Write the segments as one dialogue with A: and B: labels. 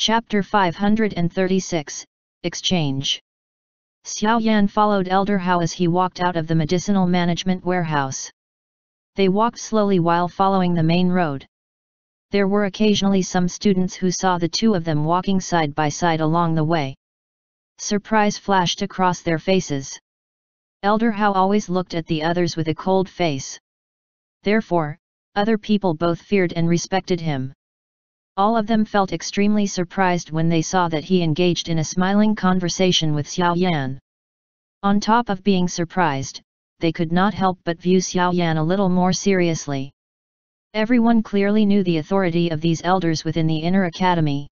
A: Chapter 536 Exchange Xiao Yan followed Elder Hao as he walked out of the medicinal management warehouse. They walked slowly while following the main road. There were occasionally some students who saw the two of them walking side by side along the way. Surprise flashed across their faces. Elder Hao always looked at the others with a cold face. Therefore, other people both feared and respected him. All of them felt extremely surprised when they saw that he engaged in a smiling conversation with Xiao Yan. On top of being surprised, they could not help but view Xiao Yan a little more seriously. Everyone clearly knew the authority of these elders within the inner academy.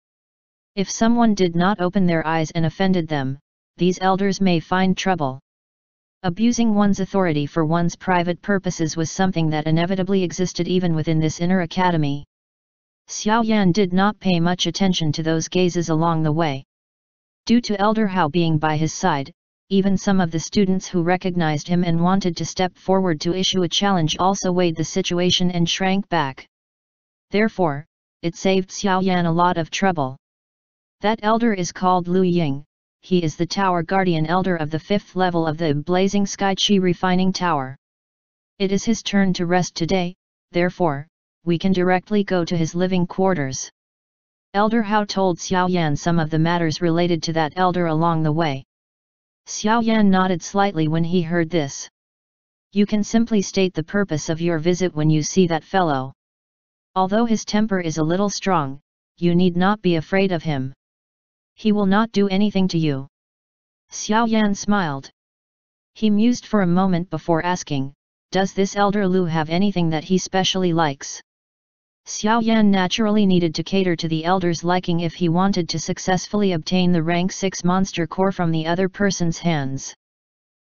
A: If someone did not open their eyes and offended them, these elders may find trouble. Abusing one's authority for one's private purposes was something that inevitably existed even within this inner academy. Xiao Yan did not pay much attention to those gazes along the way. Due to Elder Hao being by his side, even some of the students who recognized him and wanted to step forward to issue a challenge also weighed the situation and shrank back. Therefore, it saved Xiao Yan a lot of trouble. That elder is called Lu Ying, he is the tower guardian elder of the fifth level of the Blazing Sky Chi Refining Tower. It is his turn to rest today, therefore, we can directly go to his living quarters. Elder Hao told Xiao Yan some of the matters related to that elder along the way. Xiao Yan nodded slightly when he heard this. You can simply state the purpose of your visit when you see that fellow. Although his temper is a little strong, you need not be afraid of him. He will not do anything to you. Xiao Yan smiled. He mused for a moment before asking, Does this elder Lu have anything that he specially likes? Xiao Yan naturally needed to cater to the elder's liking if he wanted to successfully obtain the rank 6 monster core from the other person's hands.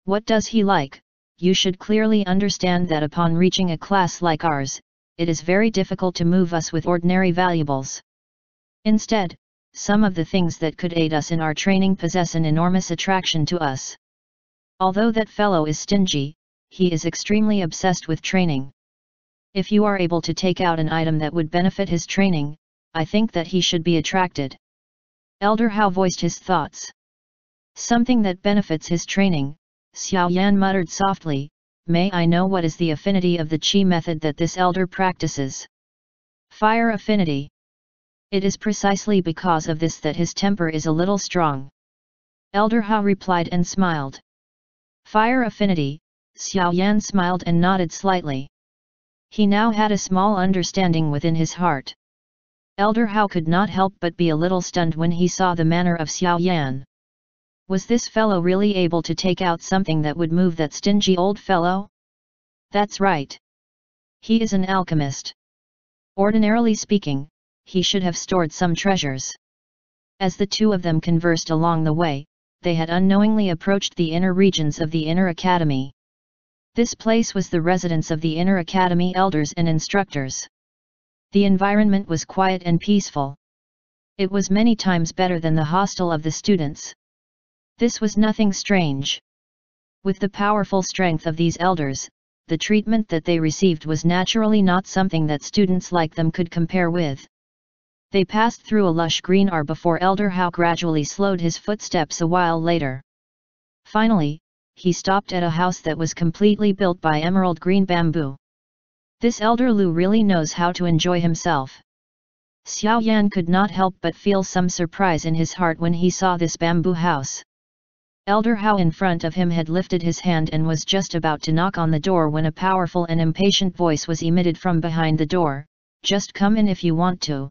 A: What does he like? You should clearly understand that upon reaching a class like ours, it is very difficult to move us with ordinary valuables. Instead, some of the things that could aid us in our training possess an enormous attraction to us. Although that fellow is stingy, he is extremely obsessed with training. If you are able to take out an item that would benefit his training, I think that he should be attracted. Elder Hao voiced his thoughts. Something that benefits his training, Xiao Yan muttered softly, may I know what is the affinity of the Qi method that this elder practices? Fire affinity. It is precisely because of this that his temper is a little strong. Elder Hao replied and smiled. Fire affinity, Xiao Yan smiled and nodded slightly. He now had a small understanding within his heart. Elder Hao could not help but be a little stunned when he saw the manner of Xiao Yan. Was this fellow really able to take out something that would move that stingy old fellow? That's right. He is an alchemist. Ordinarily speaking, he should have stored some treasures. As the two of them conversed along the way, they had unknowingly approached the inner regions of the inner academy. This place was the residence of the Inner Academy elders and instructors. The environment was quiet and peaceful. It was many times better than the hostel of the students. This was nothing strange. With the powerful strength of these elders, the treatment that they received was naturally not something that students like them could compare with. They passed through a lush green R before Elder Hao gradually slowed his footsteps a while later. Finally, he stopped at a house that was completely built by emerald green bamboo. This elder Lu really knows how to enjoy himself. Xiao Yan could not help but feel some surprise in his heart when he saw this bamboo house. Elder Hao in front of him had lifted his hand and was just about to knock on the door when a powerful and impatient voice was emitted from behind the door, just come in if you want to.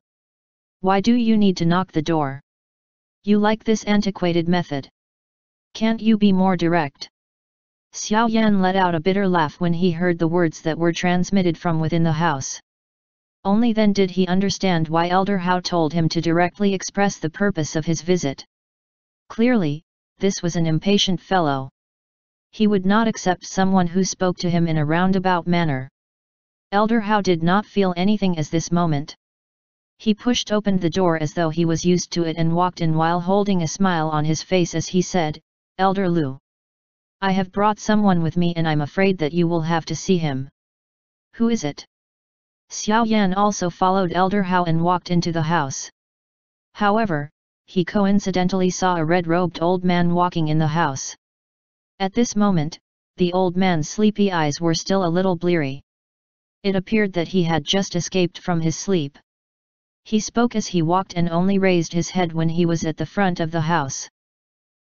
A: Why do you need to knock the door? You like this antiquated method. Can't you be more direct? Xiao Yan let out a bitter laugh when he heard the words that were transmitted from within the house. Only then did he understand why Elder Hao told him to directly express the purpose of his visit. Clearly, this was an impatient fellow. He would not accept someone who spoke to him in a roundabout manner. Elder Hao did not feel anything as this moment. He pushed open the door as though he was used to it and walked in while holding a smile on his face as he said, Elder Lu. I have brought someone with me and I'm afraid that you will have to see him. Who is it? Xiao Yan also followed Elder Hao and walked into the house. However, he coincidentally saw a red-robed old man walking in the house. At this moment, the old man's sleepy eyes were still a little bleary. It appeared that he had just escaped from his sleep. He spoke as he walked and only raised his head when he was at the front of the house.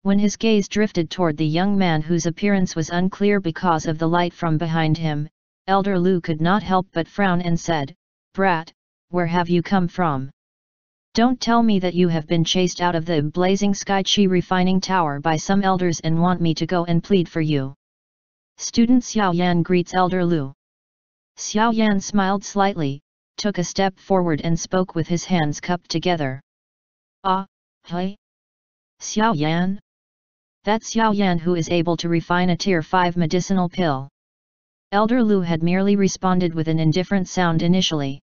A: When his gaze drifted toward the young man whose appearance was unclear because of the light from behind him, Elder Lu could not help but frown and said, Brat, where have you come from? Don't tell me that you have been chased out of the blazing Sky Chi refining tower by some elders and want me to go and plead for you. Student Xiao Yan greets Elder Lu. Xiao Yan smiled slightly, took a step forward and spoke with his hands cupped together. Ah, hey? Xiao Yan? That's Xiao Yan who is able to refine a tier 5 medicinal pill. Elder Lu had merely responded with an indifferent sound initially.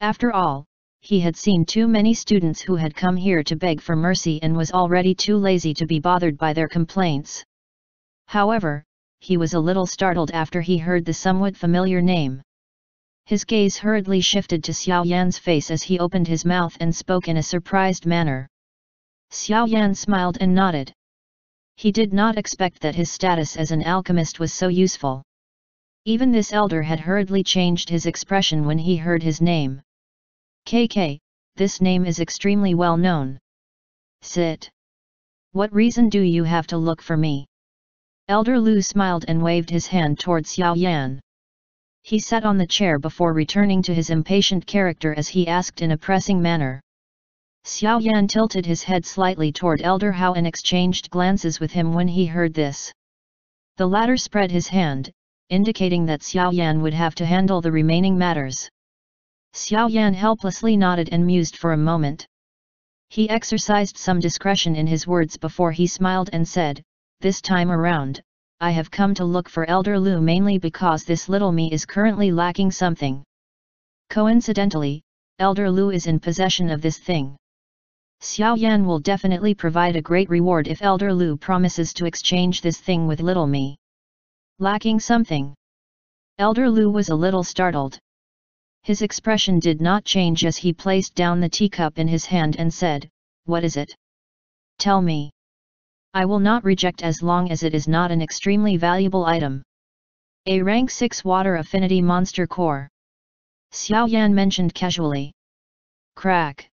A: After all, he had seen too many students who had come here to beg for mercy and was already too lazy to be bothered by their complaints. However, he was a little startled after he heard the somewhat familiar name. His gaze hurriedly shifted to Xiao Yan's face as he opened his mouth and spoke in a surprised manner. Xiao Yan smiled and nodded. He did not expect that his status as an alchemist was so useful. Even this elder had hurriedly changed his expression when he heard his name. KK, this name is extremely well known. Sit. What reason do you have to look for me? Elder Lu smiled and waved his hand towards Xiao Yan. He sat on the chair before returning to his impatient character as he asked in a pressing manner. Xiao Yan tilted his head slightly toward Elder Hao and exchanged glances with him when he heard this. The latter spread his hand, indicating that Xiao Yan would have to handle the remaining matters. Xiao Yan helplessly nodded and mused for a moment. He exercised some discretion in his words before he smiled and said, this time around, I have come to look for Elder Lu mainly because this little me is currently lacking something. Coincidentally, Elder Lu is in possession of this thing. Xiao Yan will definitely provide a great reward if Elder Lu promises to exchange this thing with little me. Lacking something. Elder Lu was a little startled. His expression did not change as he placed down the teacup in his hand and said, What is it? Tell me. I will not reject as long as it is not an extremely valuable item. A rank 6 water affinity monster core. Xiao Yan mentioned casually. Crack.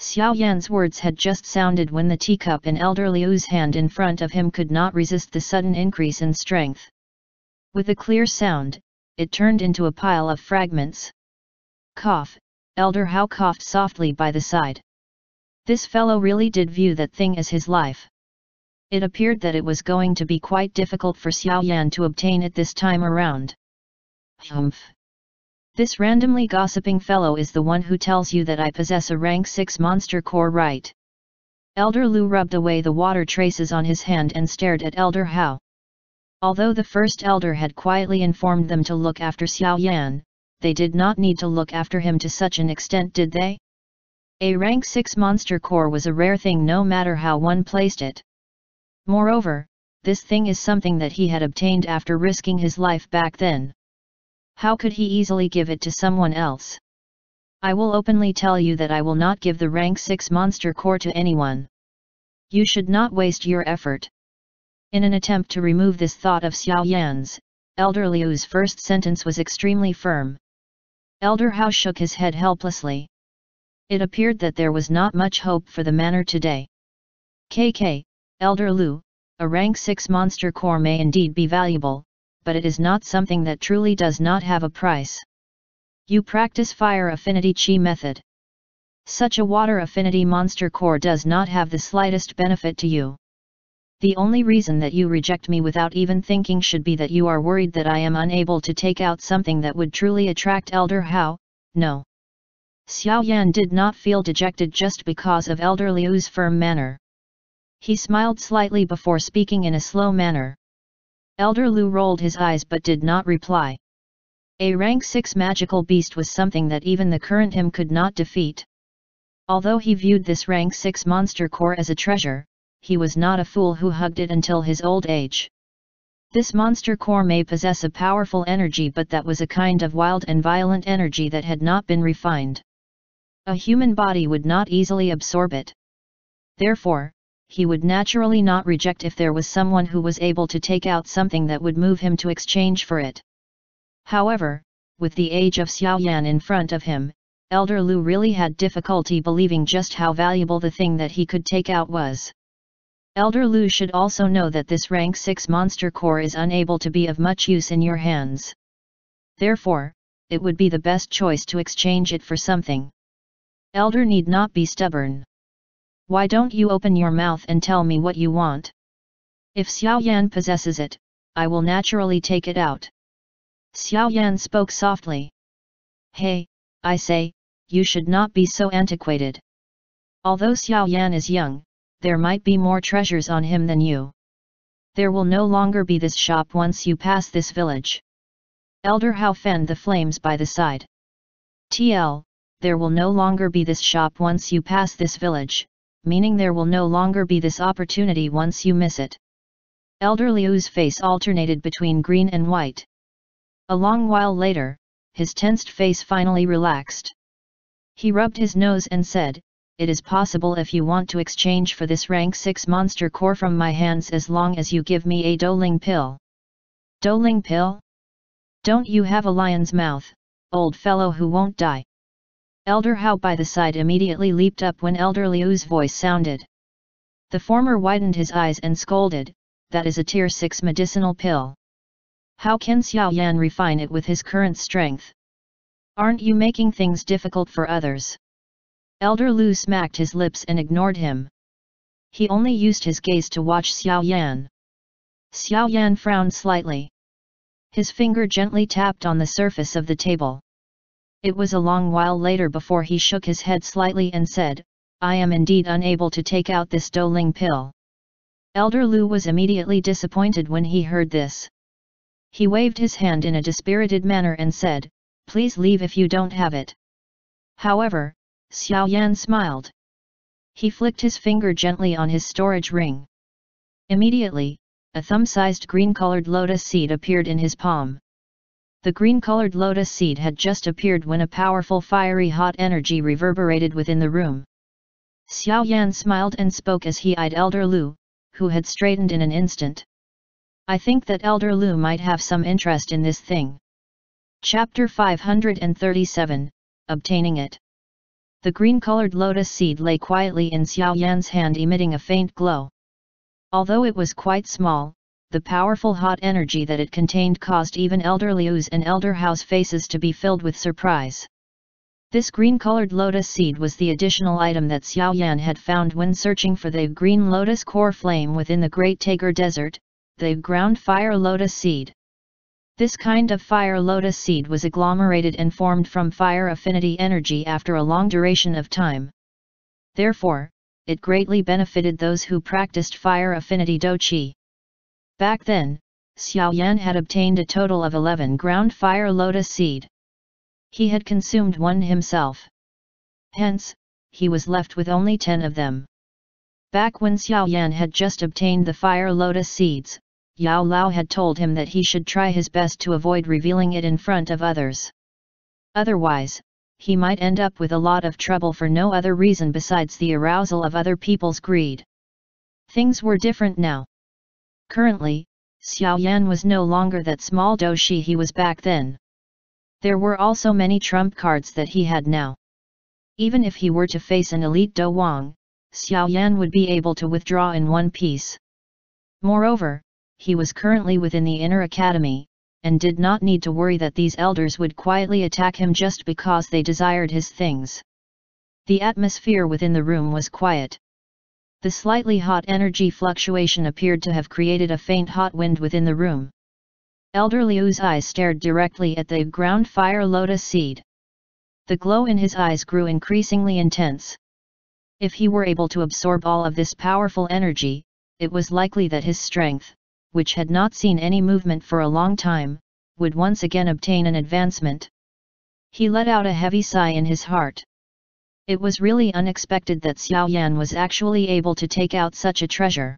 A: Xiao Yan's words had just sounded when the teacup in Elder Liu's hand in front of him could not resist the sudden increase in strength. With a clear sound, it turned into a pile of fragments. Cough, Elder Hao coughed softly by the side. This fellow really did view that thing as his life. It appeared that it was going to be quite difficult for Xiao Yan to obtain it this time around. Humph! This randomly gossiping fellow is the one who tells you that I possess a rank 6 monster core right. Elder Lu rubbed away the water traces on his hand and stared at Elder Hao. Although the first elder had quietly informed them to look after Xiao Yan, they did not need to look after him to such an extent did they? A rank 6 monster core was a rare thing no matter how one placed it. Moreover, this thing is something that he had obtained after risking his life back then. How could he easily give it to someone else? I will openly tell you that I will not give the rank 6 monster core to anyone. You should not waste your effort. In an attempt to remove this thought of Xiao Yan's, Elder Liu's first sentence was extremely firm. Elder Hao shook his head helplessly. It appeared that there was not much hope for the manor today. KK, Elder Liu, a rank 6 monster core may indeed be valuable, but it is not something that truly does not have a price. You practice fire affinity chi method. Such a water affinity monster core does not have the slightest benefit to you. The only reason that you reject me without even thinking should be that you are worried that I am unable to take out something that would truly attract Elder Hao, no. Xiao Yan did not feel dejected just because of Elder Liu's firm manner. He smiled slightly before speaking in a slow manner. Elder Lu rolled his eyes but did not reply. A rank 6 magical beast was something that even the current him could not defeat. Although he viewed this rank 6 monster core as a treasure, he was not a fool who hugged it until his old age. This monster core may possess a powerful energy but that was a kind of wild and violent energy that had not been refined. A human body would not easily absorb it. Therefore, he would naturally not reject if there was someone who was able to take out something that would move him to exchange for it. However, with the age of Xiao Yan in front of him, Elder Lu really had difficulty believing just how valuable the thing that he could take out was. Elder Lu should also know that this rank 6 monster core is unable to be of much use in your hands. Therefore, it would be the best choice to exchange it for something. Elder need not be stubborn. Why don't you open your mouth and tell me what you want? If Xiao Yan possesses it, I will naturally take it out. Xiao Yan spoke softly. Hey, I say, you should not be so antiquated. Although Xiao Yan is young, there might be more treasures on him than you. There will no longer be this shop once you pass this village. Elder Hao fanned the flames by the side. TL, there will no longer be this shop once you pass this village, meaning there will no longer be this opportunity once you miss it. Elder Liu's face alternated between green and white. A long while later, his tensed face finally relaxed. He rubbed his nose and said, It is possible if you want to exchange for this rank 6 monster core from my hands as long as you give me a Doling pill. Doling pill? Don't you have a lion's mouth, old fellow who won't die? Elder Hao by the side immediately leaped up when Elder Liu's voice sounded. The former widened his eyes and scolded, that is a tier 6 medicinal pill. How can Xiao Yan refine it with his current strength? Aren't you making things difficult for others? Elder Lu smacked his lips and ignored him. He only used his gaze to watch Xiao Yan. Xiao Yan frowned slightly. His finger gently tapped on the surface of the table. It was a long while later before he shook his head slightly and said, I am indeed unable to take out this Doling pill. Elder Lu was immediately disappointed when he heard this. He waved his hand in a dispirited manner and said, Please leave if you don't have it. However, Xiao Yan smiled. He flicked his finger gently on his storage ring. Immediately, a thumb-sized green-colored lotus seed appeared in his palm. The green-colored lotus seed had just appeared when a powerful fiery hot energy reverberated within the room. Xiao Yan smiled and spoke as he eyed Elder Lu, who had straightened in an instant. I think that Elder Lu might have some interest in this thing. Chapter 537, Obtaining it. The green-colored lotus seed lay quietly in Xiao Yan's hand emitting a faint glow. Although it was quite small, the powerful hot energy that it contained caused even Elder Liu's and Elder Hao's faces to be filled with surprise. This green-colored lotus seed was the additional item that Xiao Yan had found when searching for the green lotus core flame within the Great Tagoer Desert, the ground fire lotus seed. This kind of fire lotus seed was agglomerated and formed from fire affinity energy after a long duration of time. Therefore, it greatly benefited those who practiced fire affinity Dou Qi. Back then, Xiao Yan had obtained a total of 11 ground fire lotus seed. He had consumed one himself. Hence, he was left with only 10 of them. Back when Xiao Yan had just obtained the fire lotus seeds, Yao Lao had told him that he should try his best to avoid revealing it in front of others. Otherwise, he might end up with a lot of trouble for no other reason besides the arousal of other people's greed. Things were different now. Currently, Xiao Yan was no longer that small Dou Shi he was back then. There were also many trump cards that he had now. Even if he were to face an elite Dou Wang, Xiao Yan would be able to withdraw in one piece. Moreover, he was currently within the inner academy, and did not need to worry that these elders would quietly attack him just because they desired his things. The atmosphere within the room was quiet. The slightly hot energy fluctuation appeared to have created a faint hot wind within the room. Elder Liu's eyes stared directly at the ground fire lotus seed. The glow in his eyes grew increasingly intense. If he were able to absorb all of this powerful energy, it was likely that his strength, which had not seen any movement for a long time, would once again obtain an advancement. He let out a heavy sigh in his heart. It was really unexpected that Xiao Yan was actually able to take out such a treasure.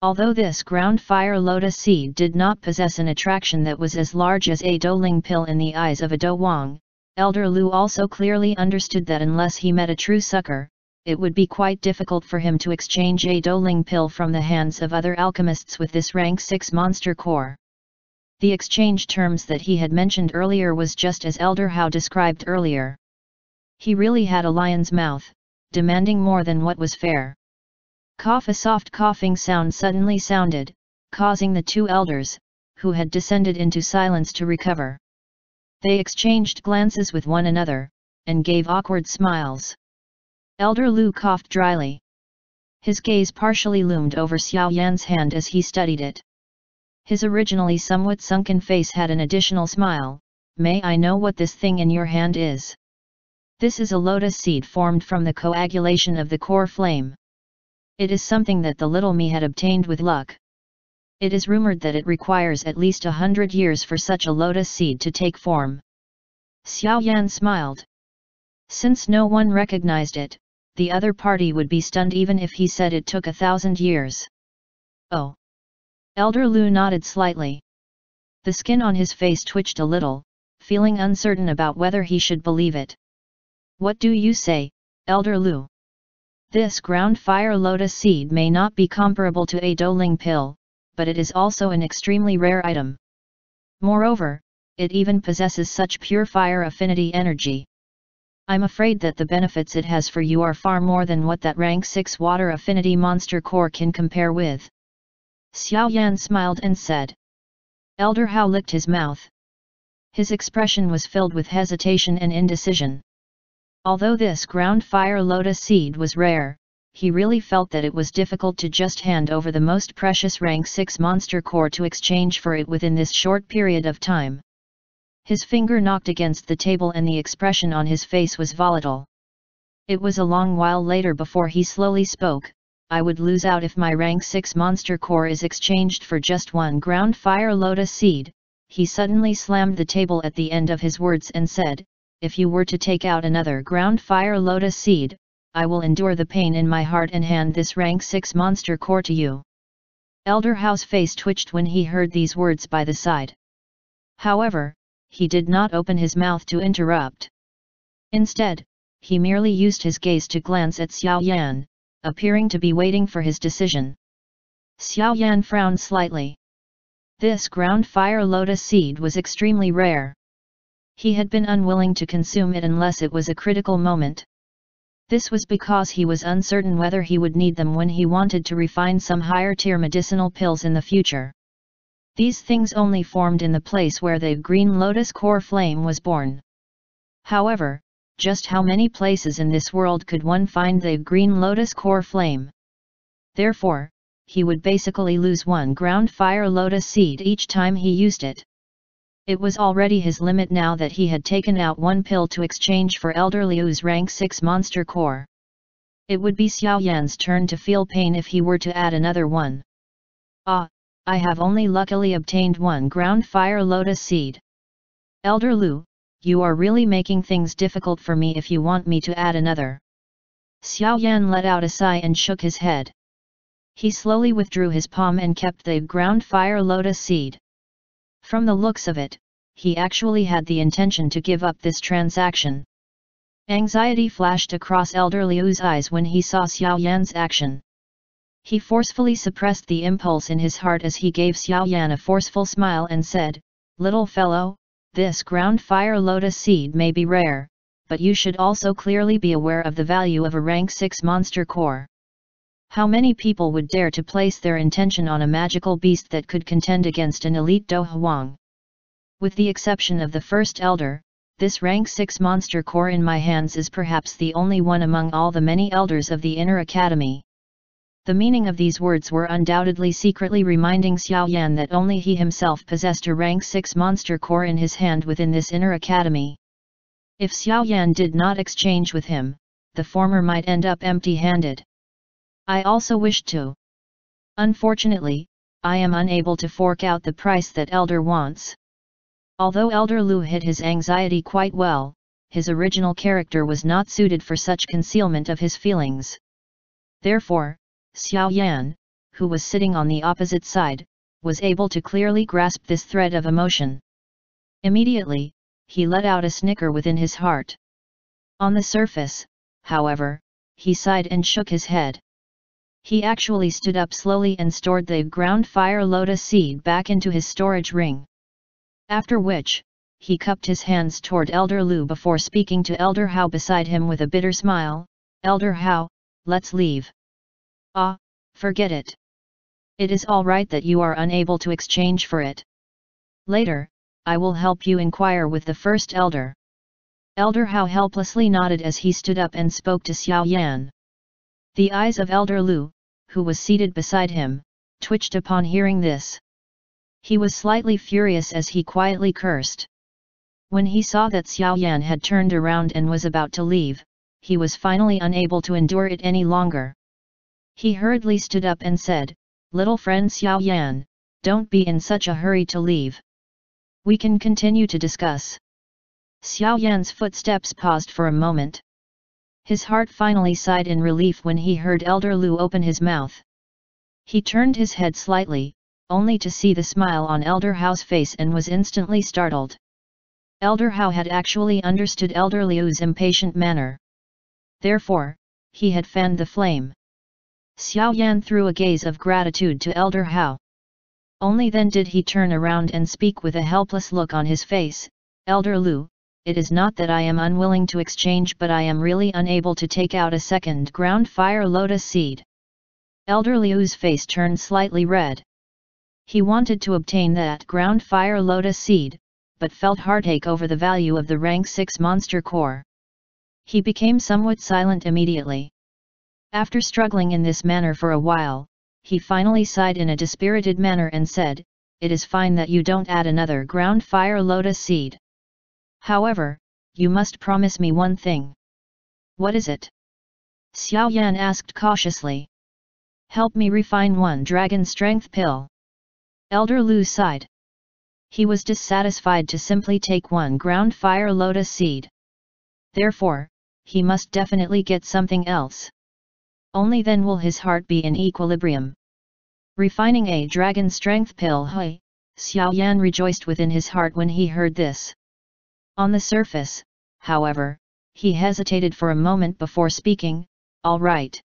A: Although this ground fire lotus seed did not possess an attraction that was as large as a Doling pill in the eyes of a Dou Wang, Elder Lu also clearly understood that unless he met a true sucker, it would be quite difficult for him to exchange a Doling pill from the hands of other alchemists with this rank 6 monster core. The exchange terms that he had mentioned earlier was just as Elder Hao described earlier. He really had a lion's mouth, demanding more than what was fair. Cough a soft coughing sound suddenly sounded, causing the two elders, who had descended into silence to recover. They exchanged glances with one another, and gave awkward smiles. Elder Lu coughed dryly. His gaze partially loomed over Xiao Yan's hand as he studied it. His originally somewhat sunken face had an additional smile, May I know what this thing in your hand is? This is a lotus seed formed from the coagulation of the core flame. It is something that the little me had obtained with luck. It is rumored that it requires at least a hundred years for such a lotus seed to take form. Xiao Yan smiled. Since no one recognized it, the other party would be stunned even if he said it took a thousand years. Oh! Elder Lu nodded slightly. The skin on his face twitched a little, feeling uncertain about whether he should believe it. What do you say, Elder Lu? This ground fire lotus seed may not be comparable to a doling pill, but it is also an extremely rare item. Moreover, it even possesses such pure fire affinity energy. I'm afraid that the benefits it has for you are far more than what that rank 6 water affinity monster core can compare with. Xiao Yan smiled and said. Elder Hao licked his mouth. His expression was filled with hesitation and indecision. Although this ground fire lotus seed was rare, he really felt that it was difficult to just hand over the most precious rank 6 monster core to exchange for it within this short period of time. His finger knocked against the table and the expression on his face was volatile. It was a long while later before he slowly spoke, I would lose out if my rank 6 monster core is exchanged for just one ground fire lotus seed, he suddenly slammed the table at the end of his words and said, if you were to take out another ground fire lotus seed, I will endure the pain in my heart and hand this rank 6 monster core to you. Elder Hao's face twitched when he heard these words by the side. However, he did not open his mouth to interrupt. Instead, he merely used his gaze to glance at Xiao Yan, appearing to be waiting for his decision. Xiao Yan frowned slightly. This ground fire lotus seed was extremely rare. He had been unwilling to consume it unless it was a critical moment. This was because he was uncertain whether he would need them when he wanted to refine some higher tier medicinal pills in the future. These things only formed in the place where the green lotus core flame was born. However, just how many places in this world could one find the green lotus core flame? Therefore, he would basically lose one ground fire lotus seed each time he used it. It was already his limit now that he had taken out one pill to exchange for Elder Liu's rank 6 monster core. It would be Xiao Yan's turn to feel pain if he were to add another one. Ah, I have only luckily obtained one ground fire lotus seed. Elder Lu, you are really making things difficult for me if you want me to add another. Xiao Yan let out a sigh and shook his head. He slowly withdrew his palm and kept the ground fire lotus seed. From the looks of it, he actually had the intention to give up this transaction. Anxiety flashed across Elder Liu's eyes when he saw Xiao Yan's action. He forcefully suppressed the impulse in his heart as he gave Xiao Yan a forceful smile and said, Little fellow, this ground fire lotus seed may be rare, but you should also clearly be aware of the value of a rank 6 monster core. How many people would dare to place their intention on a magical beast that could contend against an elite Do? With the exception of the first elder, this rank 6 monster core in my hands is perhaps the only one among all the many elders of the inner academy. The meaning of these words were undoubtedly secretly reminding Xiao Yan that only he himself possessed a rank 6 monster core in his hand within this inner academy. If Xiao Yan did not exchange with him, the former might end up empty-handed. I also wished to. Unfortunately, I am unable to fork out the price that Elder wants. Although Elder Lu hid his anxiety quite well, his original character was not suited for such concealment of his feelings. Therefore, Xiao Yan, who was sitting on the opposite side, was able to clearly grasp this thread of emotion. Immediately, he let out a snicker within his heart. On the surface, however, he sighed and shook his head. He actually stood up slowly and stored the ground fire lotus seed back into his storage ring. After which, he cupped his hands toward Elder Lu before speaking to Elder Hao beside him with a bitter smile, Elder Hao, let's leave. Ah, forget it. It is all right that you are unable to exchange for it. Later, I will help you inquire with the first elder. Elder Hao helplessly nodded as he stood up and spoke to Xiao Yan. The eyes of Elder Lu, who was seated beside him, twitched upon hearing this. He was slightly furious as he quietly cursed. When he saw that Xiao Yan had turned around and was about to leave, he was finally unable to endure it any longer. He hurriedly stood up and said, Little friend Xiao Yan, don't be in such a hurry to leave. We can continue to discuss. Xiao Yan's footsteps paused for a moment. His heart finally sighed in relief when he heard Elder Lu open his mouth. He turned his head slightly, only to see the smile on Elder Hao's face and was instantly startled. Elder Hao had actually understood Elder Liu's impatient manner. Therefore, he had fanned the flame. Xiao Yan threw a gaze of gratitude to Elder Hao. Only then did he turn around and speak with a helpless look on his face, Elder Lu, it is not that I am unwilling to exchange but I am really unable to take out a second ground fire lotus seed. Elder Liu's face turned slightly red. He wanted to obtain that ground fire lotus seed, but felt heartache over the value of the rank 6 monster core. He became somewhat silent immediately. After struggling in this manner for a while, he finally sighed in a dispirited manner and said, It is fine that you don't add another ground fire lotus seed. However, you must promise me one thing. What is it? Xiao Yan asked cautiously. Help me refine one dragon strength pill. Elder Lu sighed. He was dissatisfied to simply take one ground fire lotus seed. Therefore, he must definitely get something else. Only then will his heart be in equilibrium. Refining a dragon strength pill Hui, Xiao Yan rejoiced within his heart when he heard this. On the surface, however, he hesitated for a moment before speaking, all right.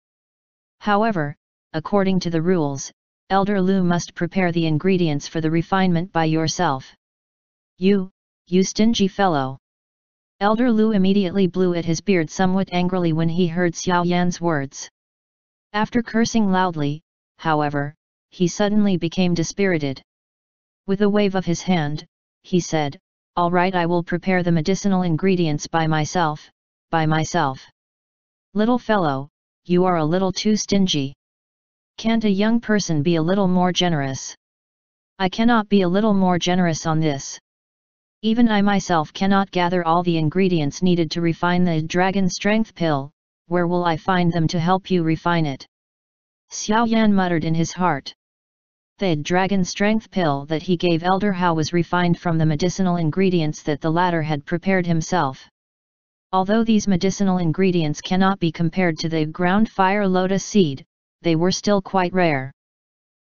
A: However, according to the rules, Elder Lu must prepare the ingredients for the refinement by yourself. You, you stingy fellow. Elder Lu immediately blew at his beard somewhat angrily when he heard Xiao Yan's words. After cursing loudly, however, he suddenly became dispirited. With a wave of his hand, he said, Alright I will prepare the medicinal ingredients by myself, by myself. Little fellow, you are a little too stingy. Can't a young person be a little more generous? I cannot be a little more generous on this. Even I myself cannot gather all the ingredients needed to refine the dragon strength pill, where will I find them to help you refine it? Xiao Yan muttered in his heart. The dragon strength pill that he gave Elder Hao was refined from the medicinal ingredients that the latter had prepared himself. Although these medicinal ingredients cannot be compared to the ground fire lotus seed, they were still quite rare.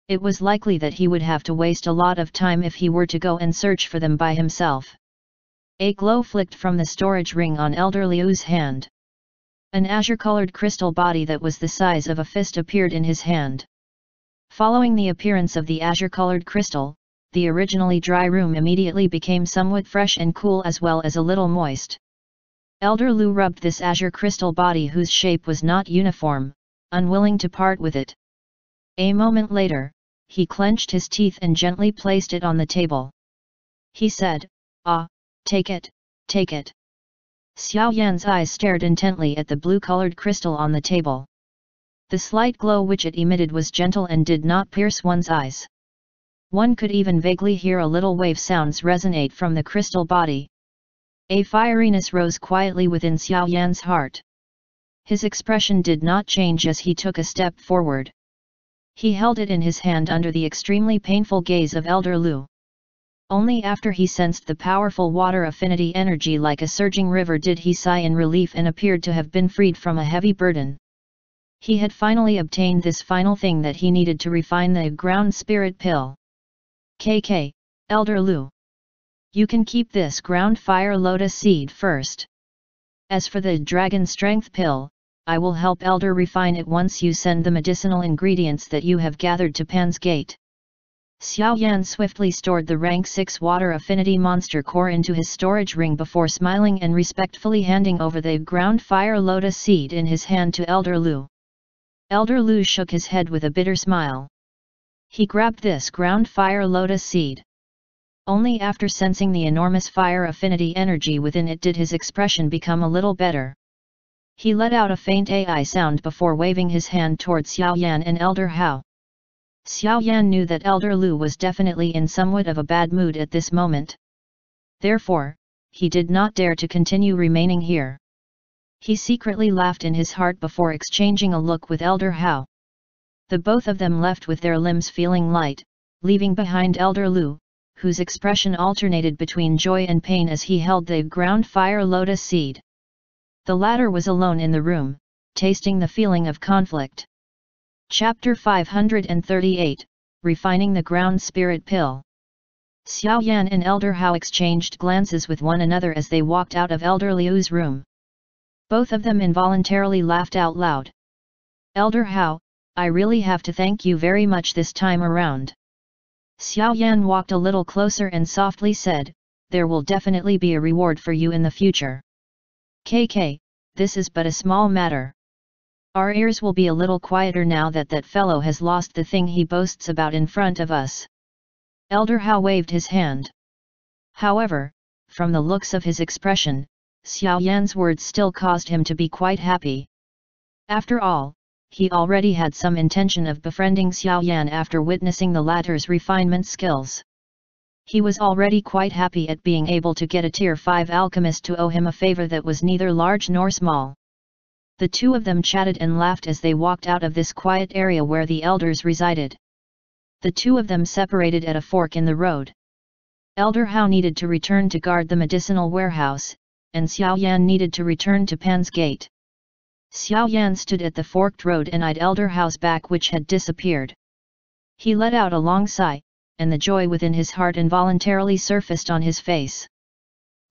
A: It was likely that he would have to waste a lot of time if he were to go and search for them by himself. A glow flicked from the storage ring on Elder Liu's hand. An azure-colored crystal body that was the size of a fist appeared in his hand. Following the appearance of the azure-colored crystal, the originally dry room immediately became somewhat fresh and cool as well as a little moist. Elder Lu rubbed this azure crystal body whose shape was not uniform, unwilling to part with it. A moment later, he clenched his teeth and gently placed it on the table. He said, Ah, take it, take it. Xiao Yan's eyes stared intently at the blue-colored crystal on the table. The slight glow which it emitted was gentle and did not pierce one's eyes. One could even vaguely hear a little wave sounds resonate from the crystal body. A fieriness rose quietly within Xiao Yan's heart. His expression did not change as he took a step forward. He held it in his hand under the extremely painful gaze of Elder Lu. Only after he sensed the powerful water affinity energy like a surging river did he sigh in relief and appeared to have been freed from a heavy burden. He had finally obtained this final thing that he needed to refine the ground spirit pill. KK, Elder Lu. You can keep this ground fire lotus seed first. As for the dragon strength pill, I will help Elder refine it once you send the medicinal ingredients that you have gathered to Pan's Gate. Xiao Yan swiftly stored the rank 6 water affinity monster core into his storage ring before smiling and respectfully handing over the ground fire lotus seed in his hand to Elder Lu. Elder Lu shook his head with a bitter smile. He grabbed this ground fire lotus seed. Only after sensing the enormous fire affinity energy within it did his expression become a little better. He let out a faint AI sound before waving his hand toward Xiao Yan and Elder Hao. Xiao Yan knew that Elder Lu was definitely in somewhat of a bad mood at this moment. Therefore, he did not dare to continue remaining here. He secretly laughed in his heart before exchanging a look with Elder Hao. The both of them left with their limbs feeling light, leaving behind Elder Lu, whose expression alternated between joy and pain as he held the ground fire lotus seed. The latter was alone in the room, tasting the feeling of conflict. Chapter 538 Refining the Ground Spirit Pill Xiao Yan and Elder Hao exchanged glances with one another as they walked out of Elder Liu's room. Both of them involuntarily laughed out loud. Elder Hao, I really have to thank you very much this time around. Xiao Yan walked a little closer and softly said, there will definitely be a reward for you in the future. KK, this is but a small matter. Our ears will be a little quieter now that that fellow has lost the thing he boasts about in front of us. Elder Hao waved his hand. However, from the looks of his expression, Xiao Yan's words still caused him to be quite happy. After all, he already had some intention of befriending Xiao Yan after witnessing the latter's refinement skills. He was already quite happy at being able to get a tier 5 alchemist to owe him a favor that was neither large nor small. The two of them chatted and laughed as they walked out of this quiet area where the elders resided. The two of them separated at a fork in the road. Elder Hao needed to return to guard the medicinal warehouse, and Xiao Yan needed to return to Pan's gate. Xiao Yan stood at the forked road and eyed Elder Hao's back which had disappeared. He let out a long sigh, and the joy within his heart involuntarily surfaced on his face.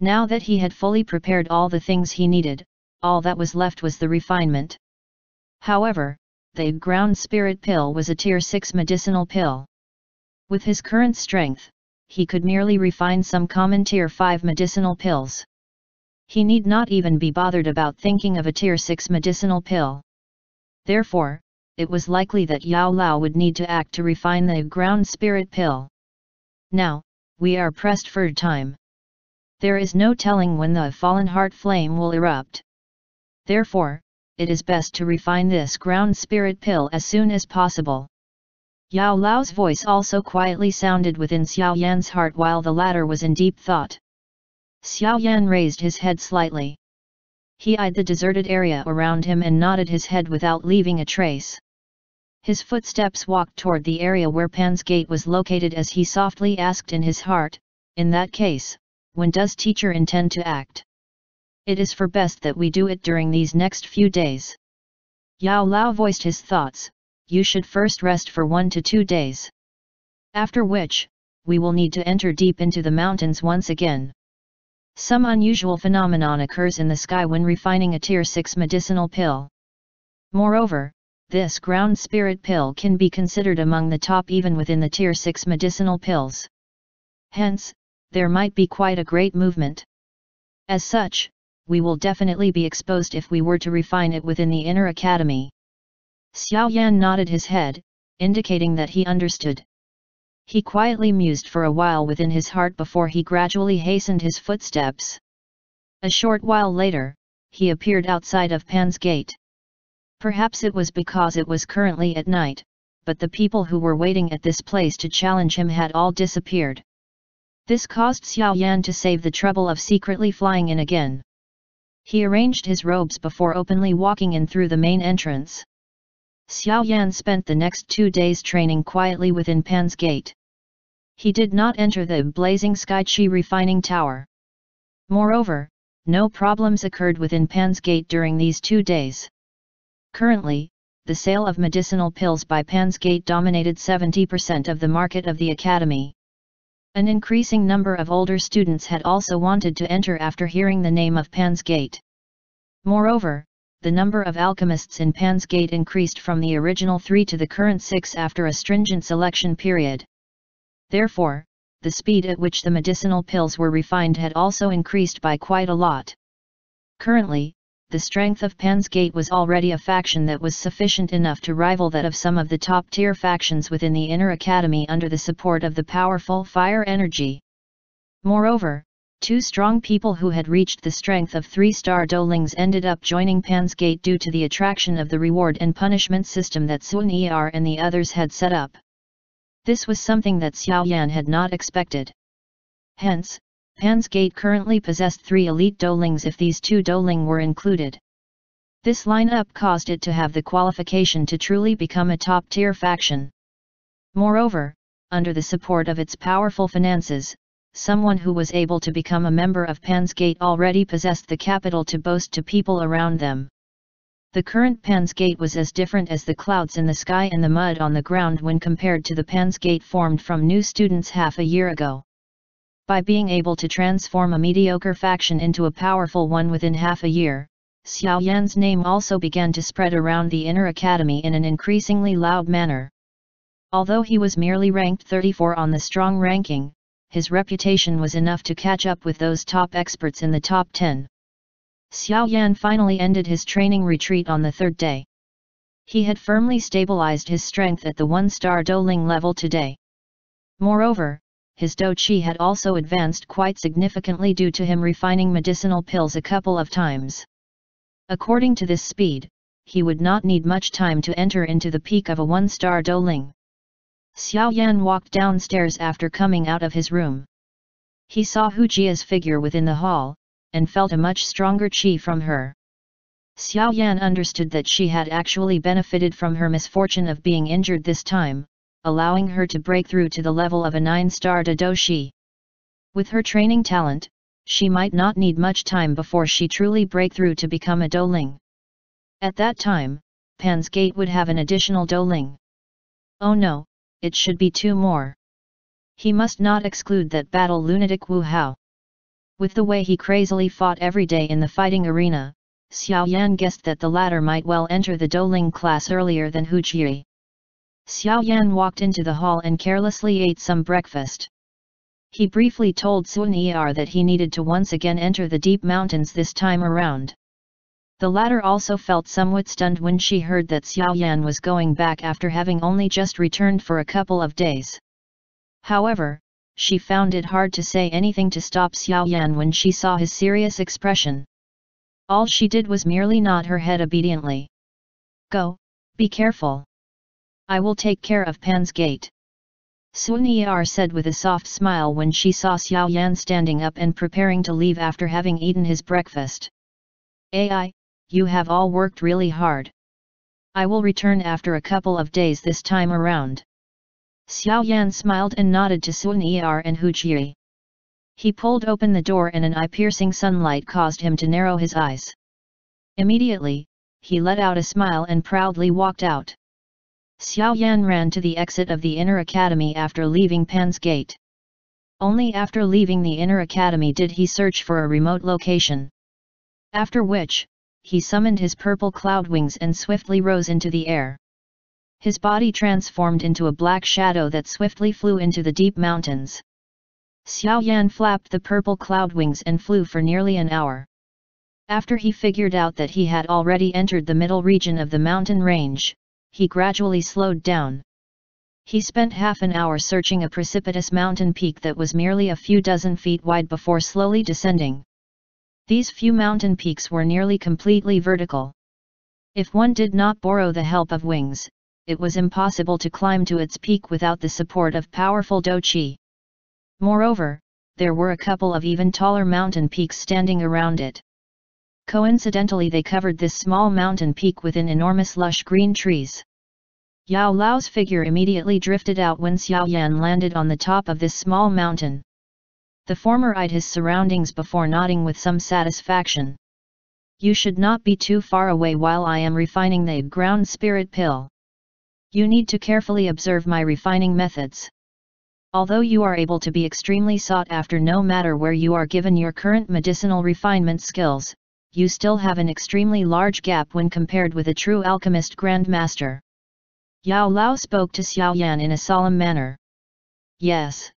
A: Now that he had fully prepared all the things he needed, all that was left was the refinement. However, the ground spirit pill was a tier 6 medicinal pill. With his current strength, he could merely refine some common tier 5 medicinal pills. He need not even be bothered about thinking of a tier 6 medicinal pill. Therefore, it was likely that Yao Lao would need to act to refine the ground spirit pill. Now, we are pressed for time. There is no telling when the fallen heart flame will erupt. Therefore, it is best to refine this ground spirit pill as soon as possible. Yao Lao's voice also quietly sounded within Xiao Yan's heart while the latter was in deep thought. Xiao Yan raised his head slightly. He eyed the deserted area around him and nodded his head without leaving a trace. His footsteps walked toward the area where Pan's gate was located as he softly asked in his heart, in that case, when does teacher intend to act? It is for best that we do it during these next few days. Yao Lao voiced his thoughts, you should first rest for one to two days. After which, we will need to enter deep into the mountains once again. Some unusual phenomenon occurs in the sky when refining a tier 6 medicinal pill. Moreover, this ground spirit pill can be considered among the top even within the tier 6 medicinal pills. Hence, there might be quite a great movement. As such, we will definitely be exposed if we were to refine it within the inner academy. Xiao Yan nodded his head, indicating that he understood. He quietly mused for a while within his heart before he gradually hastened his footsteps. A short while later, he appeared outside of Pan's gate. Perhaps it was because it was currently at night, but the people who were waiting at this place to challenge him had all disappeared. This caused Xiao Yan to save the trouble of secretly flying in again. He arranged his robes before openly walking in through the main entrance. Xiao Yan spent the next two days training quietly within Pan's gate he did not enter the blazing Sky Chi refining tower. Moreover, no problems occurred within Pan's Gate during these two days. Currently, the sale of medicinal pills by Pan's Gate dominated 70% of the market of the academy. An increasing number of older students had also wanted to enter after hearing the name of Pan's Gate. Moreover, the number of alchemists in Pan's Gate increased from the original three to the current six after a stringent selection period. Therefore, the speed at which the medicinal pills were refined had also increased by quite a lot. Currently, the strength of Pan's Gate was already a faction that was sufficient enough to rival that of some of the top-tier factions within the Inner Academy under the support of the powerful fire energy. Moreover, two strong people who had reached the strength of three-star Dou Lings ended up joining Pan's Gate due to the attraction of the reward and punishment system that Sun Er and the others had set up. This was something that Xiao Yan had not expected. Hence, Pan's Gate currently possessed three elite Dou Lings if these two Dou Ling were included. This lineup caused it to have the qualification to truly become a top-tier faction. Moreover, under the support of its powerful finances, someone who was able to become a member of Pan's Gate already possessed the capital to boast to people around them. The current Pan's Gate was as different as the clouds in the sky and the mud on the ground when compared to the Pan's Gate formed from new students half a year ago. By being able to transform a mediocre faction into a powerful one within half a year, Xiao Yan's name also began to spread around the inner academy in an increasingly loud manner. Although he was merely ranked 34 on the strong ranking, his reputation was enough to catch up with those top experts in the top 10. Xiao Yan finally ended his training retreat on the third day. He had firmly stabilized his strength at the one-star Dou Ling level today. Moreover, his Dou Qi had also advanced quite significantly due to him refining medicinal pills a couple of times. According to this speed, he would not need much time to enter into the peak of a one-star Dou Ling. Xiao Yan walked downstairs after coming out of his room. He saw Hu Jia's figure within the hall, and felt a much stronger qi from her. Xiao Yan understood that she had actually benefited from her misfortune of being injured this time, allowing her to break through to the level of a 9-star Da Dou Shi. With her training talent, she might not need much time before she truly break through to become a Dou Ling. At that time, Pan's Gate would have an additional Dou Ling. Oh no, it should be two more. He must not exclude that battle lunatic Wu Hao. With the way he crazily fought every day in the fighting arena, Xiao Yan guessed that the latter might well enter the Dou Ling class earlier than Hu Jia. Xiao Yan walked into the hall and carelessly ate some breakfast. He briefly told Sun Er that he needed to once again enter the deep mountains this time around. The latter also felt somewhat stunned when she heard that Xiao Yan was going back after having only just returned for a couple of days. However, she found it hard to say anything to stop Xiao Yan when she saw his serious expression. All she did was merely nod her head obediently. Go, be careful. I will take care of Pan's gate. Sun Er said with a soft smile when she saw Xiao Yan standing up and preparing to leave after having eaten his breakfast. Ai, you have all worked really hard. I will return after a couple of days this time around. Xiao Yan smiled and nodded to Sun Er and Hu Jia. He pulled open the door and an eye-piercing sunlight caused him to narrow his eyes. Immediately, he let out a smile and proudly walked out. Xiao Yan ran to the exit of the inner academy after leaving Pan's gate. Only after leaving the inner academy did he search for a remote location. After which, he summoned his purple cloud wings and swiftly rose into the air. His body transformed into a black shadow that swiftly flew into the deep mountains. Xiao Yan flapped the purple cloud wings and flew for nearly an hour. After he figured out that he had already entered the middle region of the mountain range, he gradually slowed down. He spent half an hour searching a precipitous mountain peak that was merely a few dozen feet wide before slowly descending. These few mountain peaks were nearly completely vertical. If one did not borrow the help of wings, it was impossible to climb to its peak without the support of powerful Dou Qi. Moreover, there were a couple of even taller mountain peaks standing around it. Coincidentally they covered this small mountain peak within enormous lush green trees. Yao Lao's figure immediately drifted out when Xiao Yan landed on the top of this small mountain. The former eyed his surroundings before nodding with some satisfaction. You should not be too far away while I am refining the ground spirit pill. You need to carefully observe my refining methods. Although you are able to be extremely sought after no matter where you are given your current medicinal refinement skills, you still have an extremely large gap when compared with a true alchemist grandmaster. Yao Lao spoke to Xiao Yan in a solemn manner. Yes.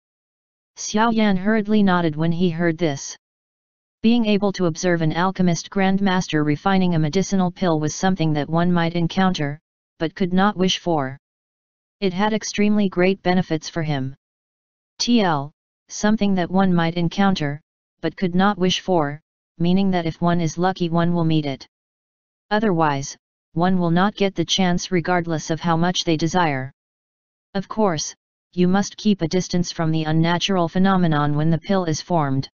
A: Xiao Yan hurriedly nodded when he heard this. Being able to observe an alchemist grandmaster refining a medicinal pill was something that one might encounter, but could not wish for. It had extremely great benefits for him. TL, something that one might encounter, but could not wish for, meaning that if one is lucky one will meet it. Otherwise, one will not get the chance regardless of how much they desire. Of course, you must keep a distance from the unnatural phenomenon when the pill is formed.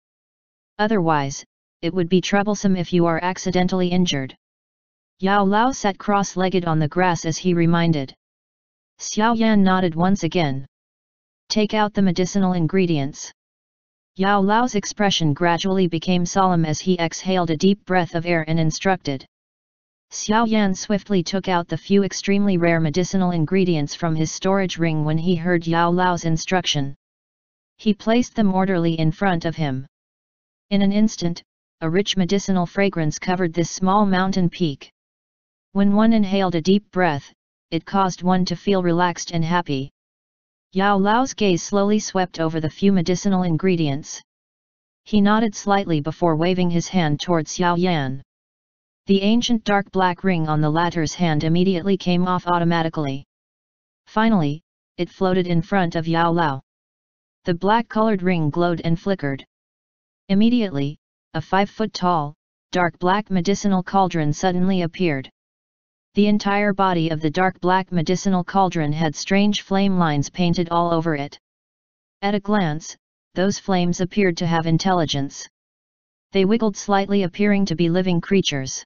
A: Otherwise, it would be troublesome if you are accidentally injured. Yao Lao sat cross-legged on the grass as he reminded. Xiao Yan nodded once again. Take out the medicinal ingredients. Yao Lao's expression gradually became solemn as he exhaled a deep breath of air and instructed. Xiao Yan swiftly took out the few extremely rare medicinal ingredients from his storage ring when he heard Yao Lao's instruction. He placed them orderly in front of him. In an instant, a rich medicinal fragrance covered this small mountain peak. When one inhaled a deep breath, it caused one to feel relaxed and happy. Yao Lao's gaze slowly swept over the few medicinal ingredients. He nodded slightly before waving his hand towards Xiao Yan. The ancient dark black ring on the latter's hand immediately came off automatically. Finally, it floated in front of Yao Lao. The black-colored ring glowed and flickered. Immediately, a five-foot-tall, dark black medicinal cauldron suddenly appeared. The entire body of the dark black medicinal cauldron had strange flame lines painted all over it. At a glance, those flames appeared to have intelligence. They wiggled slightly appearing to be living creatures.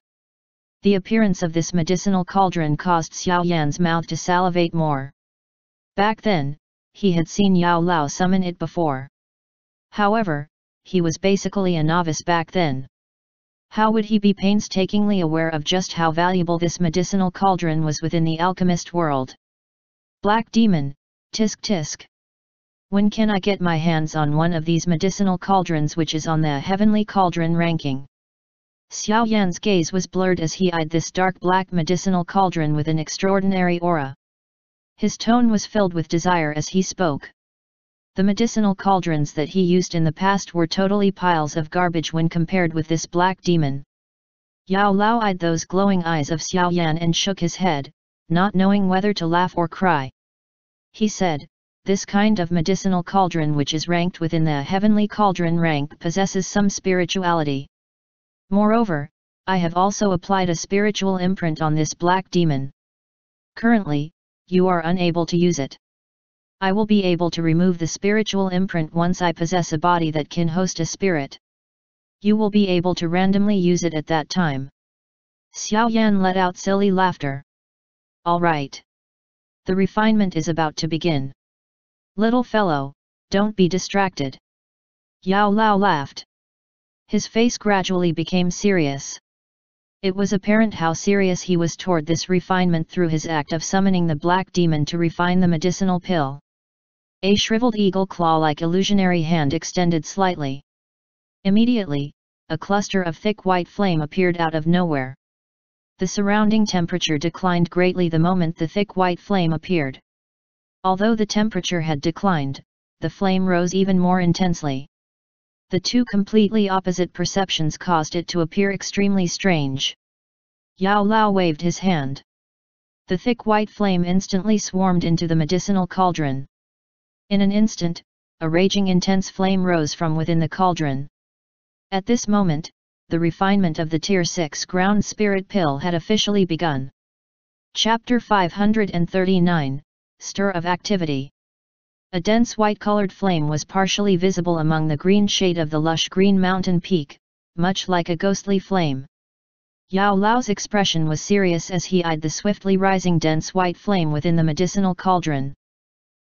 A: The appearance of this medicinal cauldron caused Xiao Yan's mouth to salivate more. Back then, he had seen Yao Lao summon it before. However, he was basically a novice back then. How would he be painstakingly aware of just how valuable this medicinal cauldron was within the alchemist world? Black Demon, tisk tisk. When can I get my hands on one of these medicinal cauldrons which is on the heavenly cauldron ranking? Xiao Yan's gaze was blurred as he eyed this dark black medicinal cauldron with an extraordinary aura. His tone was filled with desire as he spoke. The medicinal cauldrons that he used in the past were totally piles of garbage when compared with this black demon. Yao Lao eyed those glowing eyes of Xiao Yan and shook his head, not knowing whether to laugh or cry. He said, this kind of medicinal cauldron which is ranked within the heavenly cauldron rank possesses some spirituality. Moreover, I have also applied a spiritual imprint on this black demon. Currently, you are unable to use it. I will be able to remove the spiritual imprint once I possess a body that can host a spirit. You will be able to randomly use it at that time. Xiao Yan let out silly laughter. Alright. The refinement is about to begin. Little fellow, don't be distracted. Yao Lao laughed. His face gradually became serious. It was apparent how serious he was toward this refinement through his act of summoning the black demon to refine the medicinal pill. A shriveled eagle claw-like illusionary hand extended slightly. Immediately, a cluster of thick white flame appeared out of nowhere. The surrounding temperature declined greatly the moment the thick white flame appeared. Although the temperature had declined, the flame rose even more intensely. The two completely opposite perceptions caused it to appear extremely strange. Yao Lao waved his hand. The thick white flame instantly swarmed into the medicinal cauldron. In an instant, a raging intense flame rose from within the cauldron. At this moment, the refinement of the Tier 6 ground spirit pill had officially begun. Chapter 539 Stir of Activity A dense white-colored flame was partially visible among the green shade of the lush green mountain peak, much like a ghostly flame. Yao Lao's expression was serious as he eyed the swiftly rising dense white flame within the medicinal cauldron.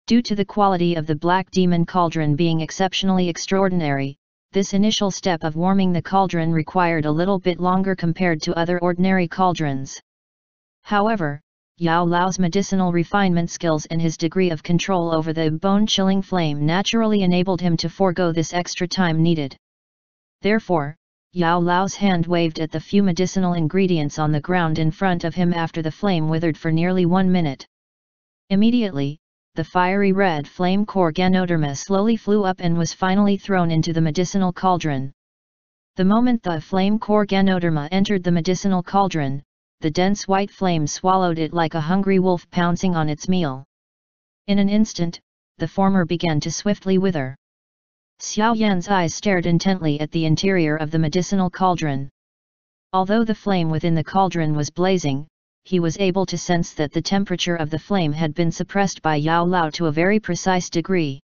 A: Due to the quality of the Black Demon Cauldron being exceptionally extraordinary, this initial step of warming the cauldron required a little bit longer compared to other ordinary cauldrons. However, Yao Lao's medicinal refinement skills and his degree of control over the bone-chilling flame naturally enabled him to forego this extra time needed. Therefore, Yao Lao's hand waved at the few medicinal ingredients on the ground in front of him after the flame withered for nearly one minute. Immediately, the fiery red flame core Ganoderma slowly flew up and was finally thrown into the medicinal cauldron. The moment the flame core Ganoderma entered the medicinal cauldron, the dense white flame swallowed it like a hungry wolf pouncing on its meal. In an instant, the former began to swiftly wither. Xiao Yan's eyes stared intently at the interior of the medicinal cauldron. Although the flame within the cauldron was blazing, he was able to sense that the temperature of the flame had been suppressed by Yao Lao to a very precise degree.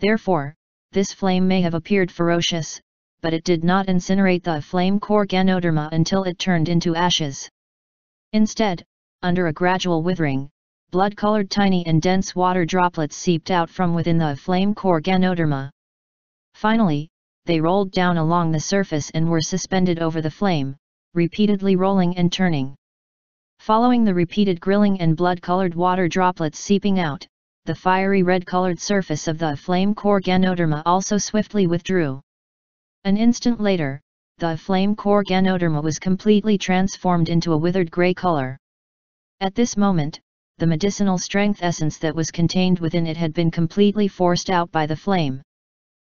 A: Therefore, this flame may have appeared ferocious, but it did not incinerate the flame core Ganoderma until it turned into ashes. Instead, under a gradual withering, blood-colored tiny and dense water droplets seeped out from within the flame core Ganoderma. Finally, they rolled down along the surface and were suspended over the flame, repeatedly rolling and turning. Following the repeated grilling and blood-colored water droplets seeping out, the fiery red-colored surface of the flame core Ganoderma also swiftly withdrew. An instant later, the flame core Ganoderma was completely transformed into a withered grey color. At this moment, the medicinal strength essence that was contained within it had been completely forced out by the flame.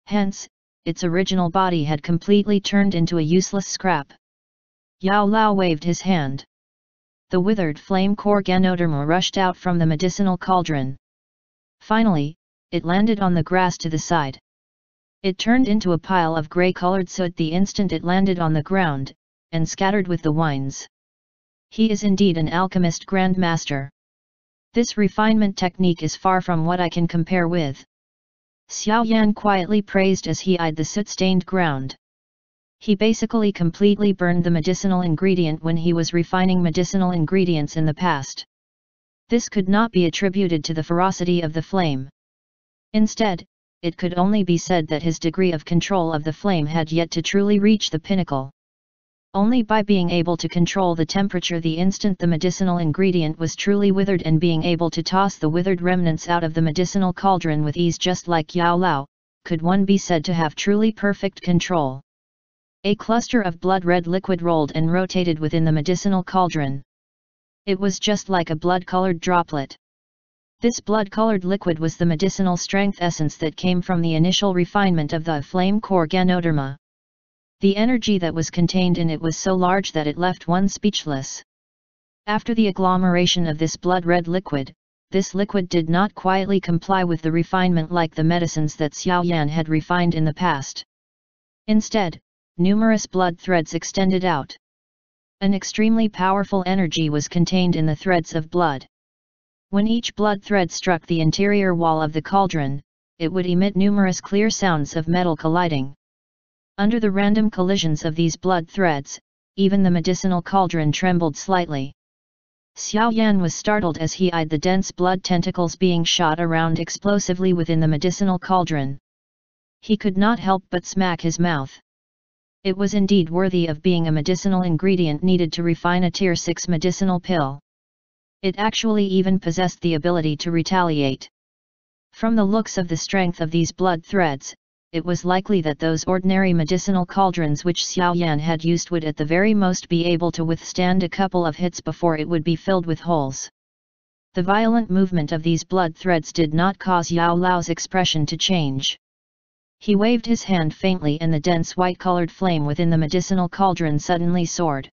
A: Hence, its original body had completely turned into a useless scrap. Yao Lao waved his hand. The withered flame core Ganoderma rushed out from the medicinal cauldron. Finally, it landed on the grass to the side. It turned into a pile of grey-colored soot the instant it landed on the ground, and scattered with the wines. He is indeed an alchemist grandmaster. This refinement technique is far from what I can compare with. Xiao Yan quietly praised as he eyed the soot-stained ground. He basically completely burned the medicinal ingredient when he was refining medicinal ingredients in the past. This could not be attributed to the ferocity of the flame. Instead, it could only be said that his degree of control of the flame had yet to truly reach the pinnacle. Only by being able to control the temperature the instant the medicinal ingredient was truly withered and being able to toss the withered remnants out of the medicinal cauldron with ease just like Yao Lao, could one be said to have truly perfect control. A cluster of blood-red liquid rolled and rotated within the medicinal cauldron. It was just like a blood-colored droplet. This blood-colored liquid was the medicinal strength essence that came from the initial refinement of the flame core Ganoderma. The energy that was contained in it was so large that it left one speechless. After the agglomeration of this blood-red liquid, this liquid did not quietly comply with the refinement like the medicines that Xiao Yan had refined in the past. Instead, numerous blood threads extended out. An extremely powerful energy was contained in the threads of blood. When each blood thread struck the interior wall of the cauldron, it would emit numerous clear sounds of metal colliding. Under the random collisions of these blood threads, even the medicinal cauldron trembled slightly. Xiao Yan was startled as he eyed the dense blood tentacles being shot around explosively within the medicinal cauldron. He could not help but smack his mouth. It was indeed worthy of being a medicinal ingredient needed to refine a tier 6 medicinal pill. It actually even possessed the ability to retaliate. From the looks of the strength of these blood threads, it was likely that those ordinary medicinal cauldrons which Xiao Yan had used would at the very most be able to withstand a couple of hits before it would be filled with holes. The violent movement of these blood threads did not cause Yao Lao's expression to change. He waved his hand faintly and the dense white-colored flame within the medicinal cauldron suddenly soared.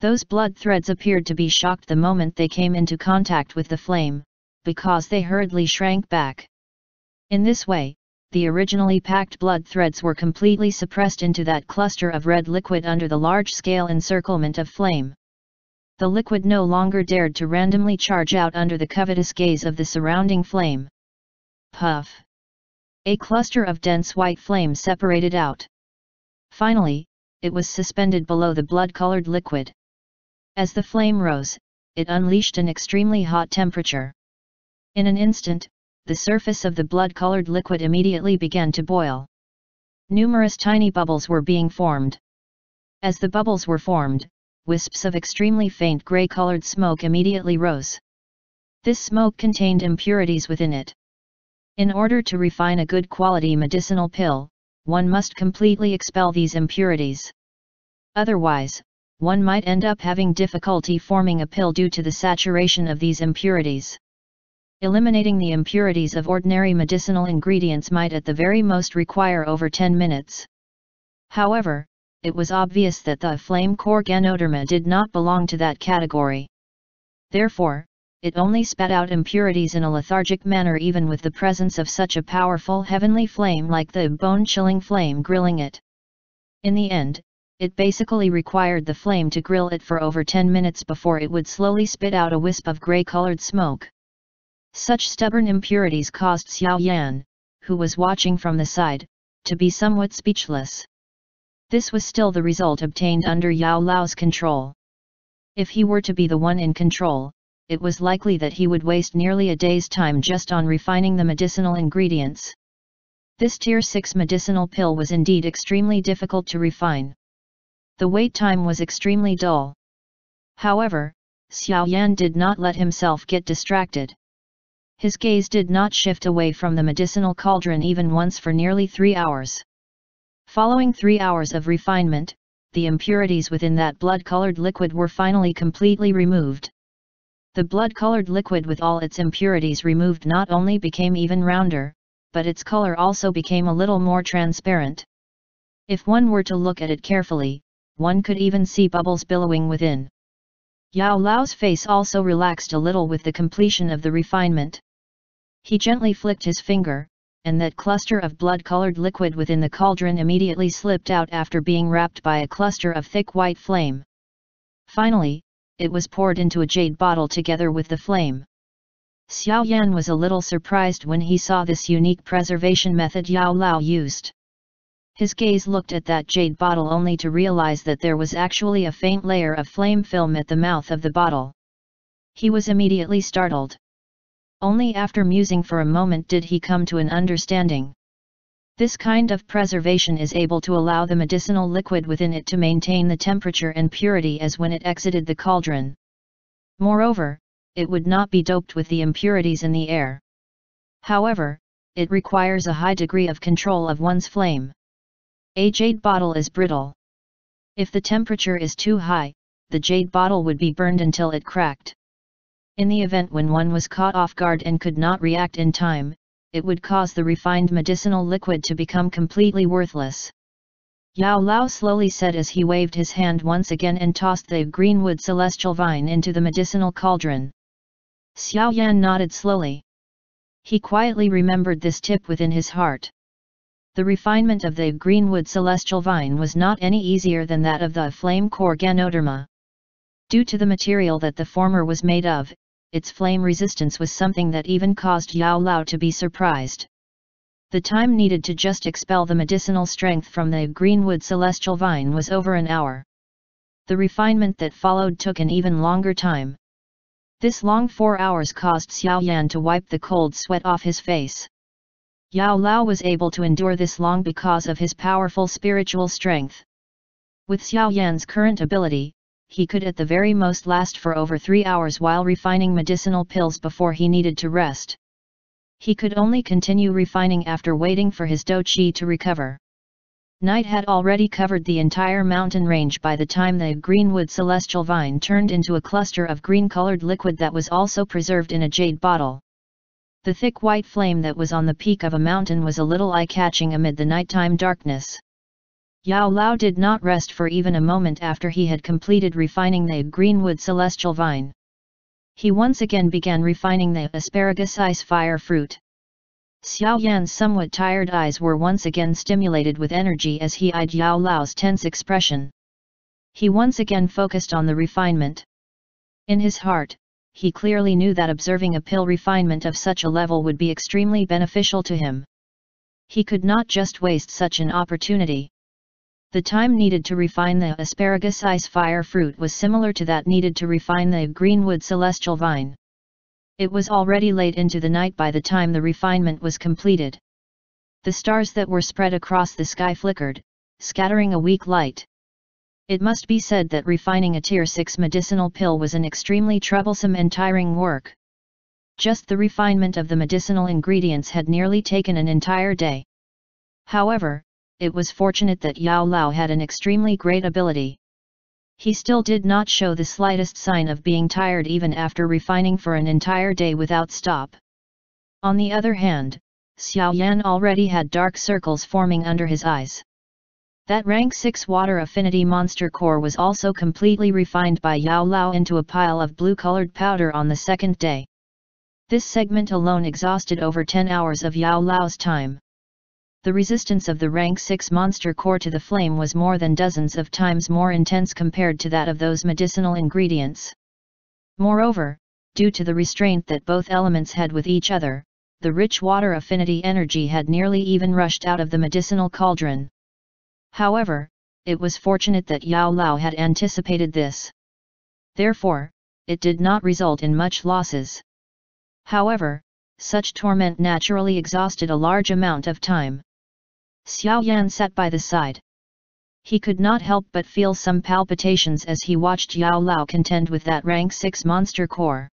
A: Those blood threads appeared to be shocked the moment they came into contact with the flame, because they hurriedly shrank back. In this way, the originally packed blood threads were completely suppressed into that cluster of red liquid under the large-scale encirclement of flame. The liquid no longer dared to randomly charge out under the covetous gaze of the surrounding flame. Puff! A cluster of dense white flame separated out. Finally, it was suspended below the blood-colored liquid. As the flame rose, it unleashed an extremely hot temperature. In an instant, the surface of the blood-colored liquid immediately began to boil. Numerous tiny bubbles were being formed. As the bubbles were formed, wisps of extremely faint gray-colored smoke immediately rose. This smoke contained impurities within it. In order to refine a good quality medicinal pill, one must completely expel these impurities. Otherwise, one might end up having difficulty forming a pill due to the saturation of these impurities. Eliminating the impurities of ordinary medicinal ingredients might at the very most require over 10 minutes. However, it was obvious that the flame core Ganoderma did not belong to that category. Therefore, it only spat out impurities in a lethargic manner even with the presence of such a powerful heavenly flame like the bone-chilling flame grilling it. In the end, it basically required the flame to grill it for over 10 minutes before it would slowly spit out a wisp of grey-colored smoke. Such stubborn impurities caused Xiao Yan, who was watching from the side, to be somewhat speechless. This was still the result obtained under Yao Lao's control. If he were to be the one in control, it was likely that he would waste nearly a day's time just on refining the medicinal ingredients. This Tier 6 medicinal pill was indeed extremely difficult to refine. The wait time was extremely dull. However, Xiao Yan did not let himself get distracted. His gaze did not shift away from the medicinal cauldron even once for nearly three hours. Following three hours of refinement, the impurities within that blood-colored liquid were finally completely removed. The blood-colored liquid with all its impurities removed not only became even rounder, but its color also became a little more transparent. If one were to look at it carefully, one could even see bubbles billowing within. Yao Lao's face also relaxed a little with the completion of the refinement. He gently flicked his finger, and that cluster of blood-colored liquid within the cauldron immediately slipped out after being wrapped by a cluster of thick white flame. Finally, it was poured into a jade bottle together with the flame. Xiao Yan was a little surprised when he saw this unique preservation method Yao Lao used. His gaze looked at that jade bottle only to realize that there was actually a faint layer of flame film at the mouth of the bottle. He was immediately startled. Only after musing for a moment did he come to an understanding. This kind of preservation is able to allow the medicinal liquid within it to maintain the temperature and purity as when it exited the cauldron. Moreover, it would not be doped with the impurities in the air. However, it requires a high degree of control of one's flame. A jade bottle is brittle. If the temperature is too high, the jade bottle would be burned until it cracked. In the event when one was caught off guard and could not react in time, it would cause the refined medicinal liquid to become completely worthless. Yao Lao slowly said as he waved his hand once again and tossed the greenwood celestial vine into the medicinal cauldron. Xiao Yan nodded slowly. He quietly remembered this tip within his heart. The refinement of the greenwood celestial vine was not any easier than that of the flame core Ganoderma. Due to the material that the former was made of, its flame resistance was something that even caused Yao Lao to be surprised. The time needed to just expel the medicinal strength from the greenwood celestial vine was over an hour. The refinement that followed took an even longer time. This long four hours caused Xiao Yan to wipe the cold sweat off his face. Yao Lao was able to endure this long because of his powerful spiritual strength. With Xiao Yan's current ability, he could at the very most last for over three hours while refining medicinal pills before he needed to rest. He could only continue refining after waiting for his Dou Qi to recover. Night had already covered the entire mountain range by the time the greenwood celestial vine turned into a cluster of green-colored liquid that was also preserved in a jade bottle. The thick white flame that was on the peak of a mountain was a little eye-catching amid the nighttime darkness. Yao Lao did not rest for even a moment after he had completed refining the greenwood celestial vine. He once again began refining the asparagus ice fire fruit. Xiao Yan's somewhat tired eyes were once again stimulated with energy as he eyed Yao Lao's tense expression. He once again focused on the refinement. In his heart, he clearly knew that observing a pill refinement of such a level would be extremely beneficial to him. He could not just waste such an opportunity. The time needed to refine the asparagus ice fire fruit was similar to that needed to refine the greenwood celestial vine. It was already late into the night by the time the refinement was completed. The stars that were spread across the sky flickered, scattering a weak light. It must be said that refining a tier 6 medicinal pill was an extremely troublesome and tiring work. Just the refinement of the medicinal ingredients had nearly taken an entire day. However, it was fortunate that Yao Lao had an extremely great ability. He still did not show the slightest sign of being tired even after refining for an entire day without stop. On the other hand, Xiao Yan already had dark circles forming under his eyes. That rank 6 water affinity monster core was also completely refined by Yao Lao into a pile of blue-colored powder on the second day. This segment alone exhausted over 10 hours of Yao Lao's time the resistance of the rank 6 monster core to the flame was more than dozens of times more intense compared to that of those medicinal ingredients. Moreover, due to the restraint that both elements had with each other, the rich water affinity energy had nearly even rushed out of the medicinal cauldron. However, it was fortunate that Yao Lao had anticipated this. Therefore, it did not result in much losses. However, such torment naturally exhausted a large amount of time. Xiao Yan sat by the side. He could not help but feel some palpitations as he watched Yao Lao contend with that rank 6 monster core.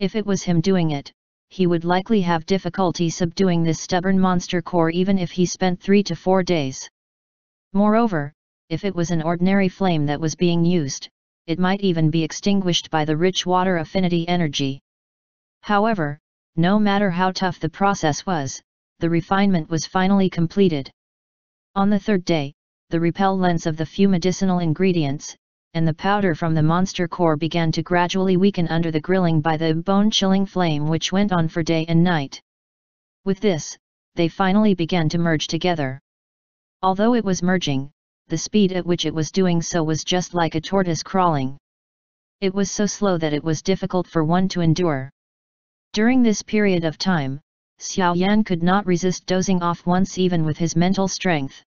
A: If it was him doing it, he would likely have difficulty subduing this stubborn monster core even if he spent 3 to 4 days. Moreover, if it was an ordinary flame that was being used, it might even be extinguished by the rich water affinity energy. However, no matter how tough the process was, the refinement was finally completed. On the third day, the repellence of the few medicinal ingredients, and the powder from the monster core began to gradually weaken under the grilling by the bone-chilling flame which went on for day and night. With this, they finally began to merge together. Although it was merging, the speed at which it was doing so was just like a tortoise crawling. It was so slow that it was difficult for one to endure. During this period of time, Xiao Yan could not resist dozing off once even with his mental strength.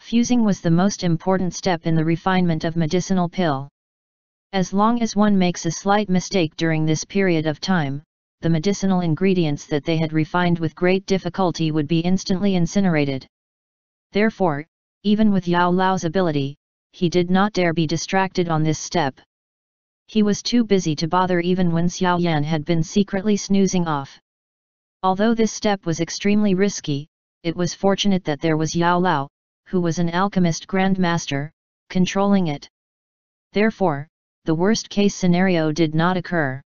A: Fusing was the most important step in the refinement of medicinal pill. As long as one makes a slight mistake during this period of time, the medicinal ingredients that they had refined with great difficulty would be instantly incinerated. Therefore, even with Yao Lao's ability, he did not dare be distracted on this step. He was too busy to bother even when Xiao Yan had been secretly snoozing off. Although this step was extremely risky, it was fortunate that there was Yao Lao, who was an alchemist grandmaster, controlling it. Therefore, the worst-case scenario did not occur.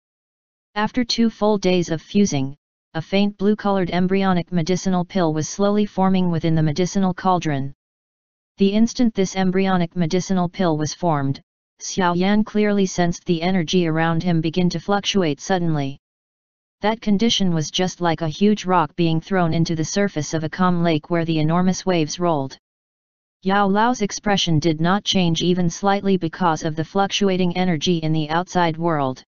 A: After two full days of fusing, a faint blue-colored embryonic medicinal pill was slowly forming within the medicinal cauldron. The instant this embryonic medicinal pill was formed, Xiao Yan clearly sensed the energy around him begin to fluctuate suddenly. That condition was just like a huge rock being thrown into the surface of a calm lake where the enormous waves rolled. Yao Lao's expression did not change even slightly because of the fluctuating energy in the outside world.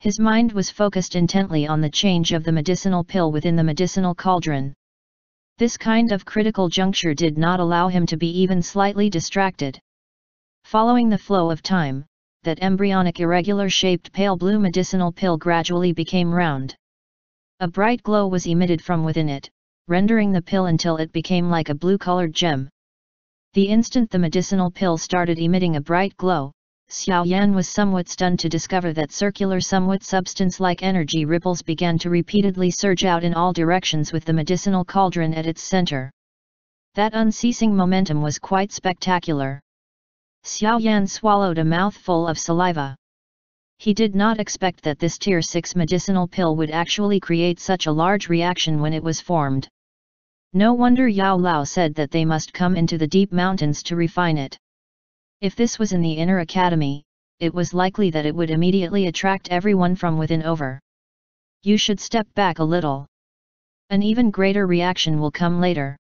A: His mind was focused intently on the change of the medicinal pill within the medicinal cauldron. This kind of critical juncture did not allow him to be even slightly distracted. Following the flow of time, that embryonic irregular-shaped pale blue medicinal pill gradually became round. A bright glow was emitted from within it, rendering the pill until it became like a blue-colored gem. The instant the medicinal pill started emitting a bright glow, Xiao Yan was somewhat stunned to discover that circular somewhat substance-like energy ripples began to repeatedly surge out in all directions with the medicinal cauldron at its center. That unceasing momentum was quite spectacular. Xiao Yan swallowed a mouthful of saliva. He did not expect that this tier 6 medicinal pill would actually create such a large reaction when it was formed. No wonder Yao Lao said that they must come into the deep mountains to refine it. If this was in the inner academy, it was likely that it would immediately attract everyone from within over. You should step back a little. An even greater reaction will come later.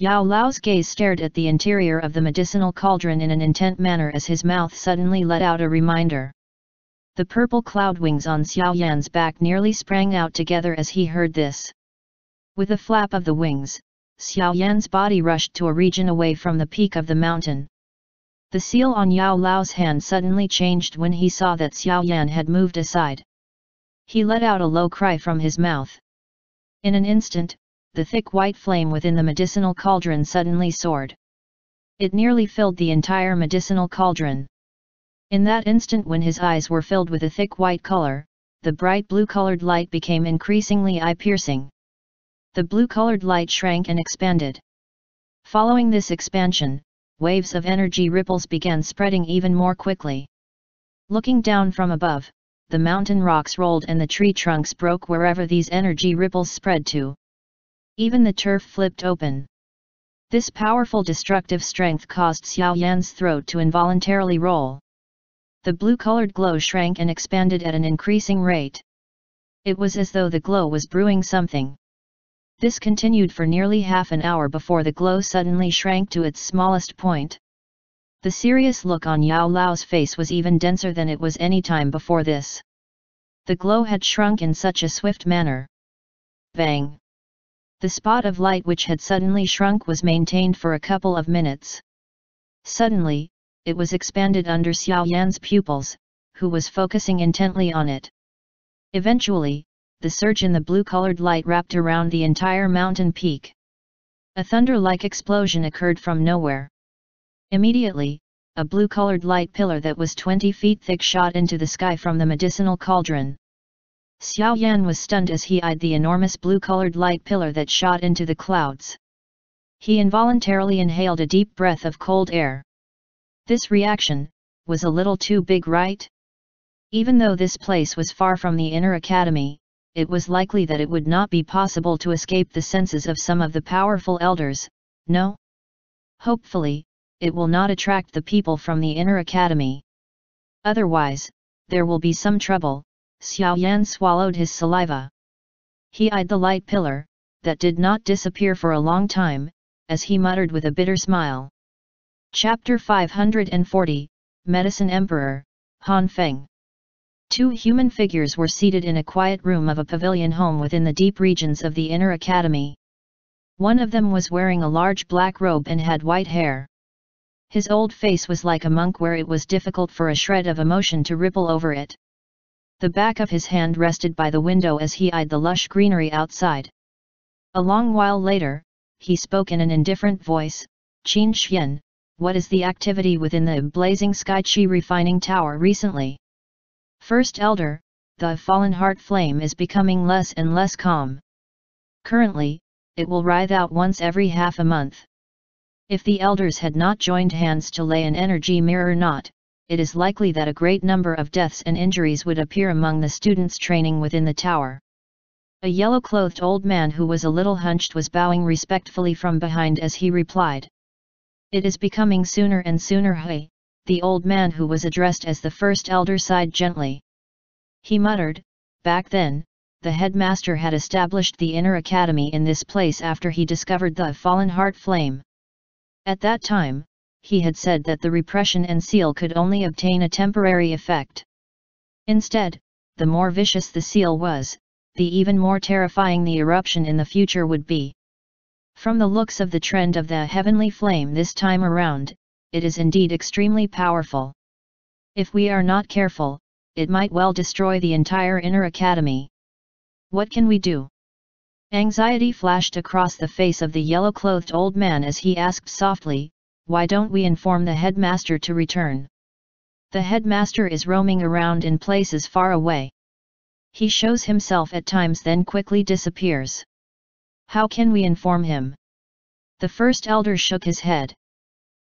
A: Yao Lao's gaze stared at the interior of the medicinal cauldron in an intent manner as his mouth suddenly let out a reminder. The purple cloud wings on Xiao Yan's back nearly sprang out together as he heard this. With a flap of the wings, Xiao Yan's body rushed to a region away from the peak of the mountain. The seal on Yao Lao's hand suddenly changed when he saw that Xiao Yan had moved aside. He let out a low cry from his mouth. In an instant, the thick white flame within the medicinal cauldron suddenly soared. It nearly filled the entire medicinal cauldron. In that instant when his eyes were filled with a thick white color, the bright blue-colored light became increasingly eye-piercing. The blue-colored light shrank and expanded. Following this expansion, waves of energy ripples began spreading even more quickly. Looking down from above, the mountain rocks rolled and the tree trunks broke wherever these energy ripples spread to. Even the turf flipped open. This powerful destructive strength caused Xiao Yan's throat to involuntarily roll. The blue-colored glow shrank and expanded at an increasing rate. It was as though the glow was brewing something. This continued for nearly half an hour before the glow suddenly shrank to its smallest point. The serious look on Yao Lao's face was even denser than it was any time before this. The glow had shrunk in such a swift manner. Bang! The spot of light which had suddenly shrunk was maintained for a couple of minutes. Suddenly, it was expanded under Xiao Yan's pupils, who was focusing intently on it. Eventually, the surge in the blue-colored light wrapped around the entire mountain peak. A thunder-like explosion occurred from nowhere. Immediately, a blue-colored light pillar that was 20 feet thick shot into the sky from the medicinal cauldron. Xiao Yan was stunned as he eyed the enormous blue-colored light pillar that shot into the clouds. He involuntarily inhaled a deep breath of cold air. This reaction, was a little too big right? Even though this place was far from the inner academy, it was likely that it would not be possible to escape the senses of some of the powerful elders, no? Hopefully, it will not attract the people from the inner academy. Otherwise, there will be some trouble, Xiao Yan swallowed his saliva. He eyed the light pillar, that did not disappear for a long time, as he muttered with a bitter smile. Chapter 540, Medicine Emperor, Han Feng Two human figures were seated in a quiet room of a pavilion home within the deep regions of the inner academy. One of them was wearing a large black robe and had white hair. His old face was like a monk where it was difficult for a shred of emotion to ripple over it. The back of his hand rested by the window as he eyed the lush greenery outside. A long while later, he spoke in an indifferent voice, Qin Xian, what is the activity within the blazing Sky Chi refining tower recently? First Elder, the fallen heart flame is becoming less and less calm. Currently, it will writhe out once every half a month. If the elders had not joined hands to lay an energy mirror knot, it is likely that a great number of deaths and injuries would appear among the students training within the tower. A yellow-clothed old man who was a little hunched was bowing respectfully from behind as he replied. It is becoming sooner and sooner hey, the old man who was addressed as the first elder sighed gently. He muttered, back then, the headmaster had established the inner academy in this place after he discovered the fallen heart flame. At that time, he had said that the repression and seal could only obtain a temporary effect. Instead, the more vicious the seal was, the even more terrifying the eruption in the future would be. From the looks of the trend of the heavenly flame this time around, it is indeed extremely powerful. If we are not careful, it might well destroy the entire inner academy. What can we do? Anxiety flashed across the face of the yellow-clothed old man as he asked softly, why don't we inform the headmaster to return? The headmaster is roaming around in places far away. He shows himself at times then quickly disappears. How can we inform him? The first elder shook his head.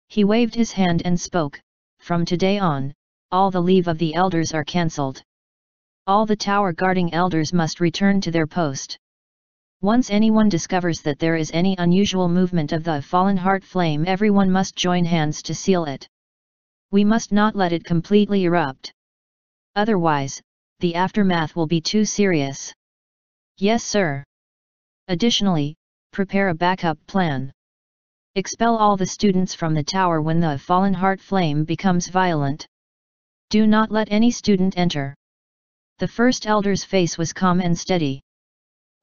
A: He waved his hand and spoke, From today on, all the leave of the elders are cancelled. All the tower guarding elders must return to their post. Once anyone discovers that there is any unusual movement of the fallen heart flame everyone must join hands to seal it. We must not let it completely erupt. Otherwise, the aftermath will be too serious. Yes sir. Additionally, prepare a backup plan. Expel all the students from the tower when the fallen heart flame becomes violent. Do not let any student enter. The first elder's face was calm and steady.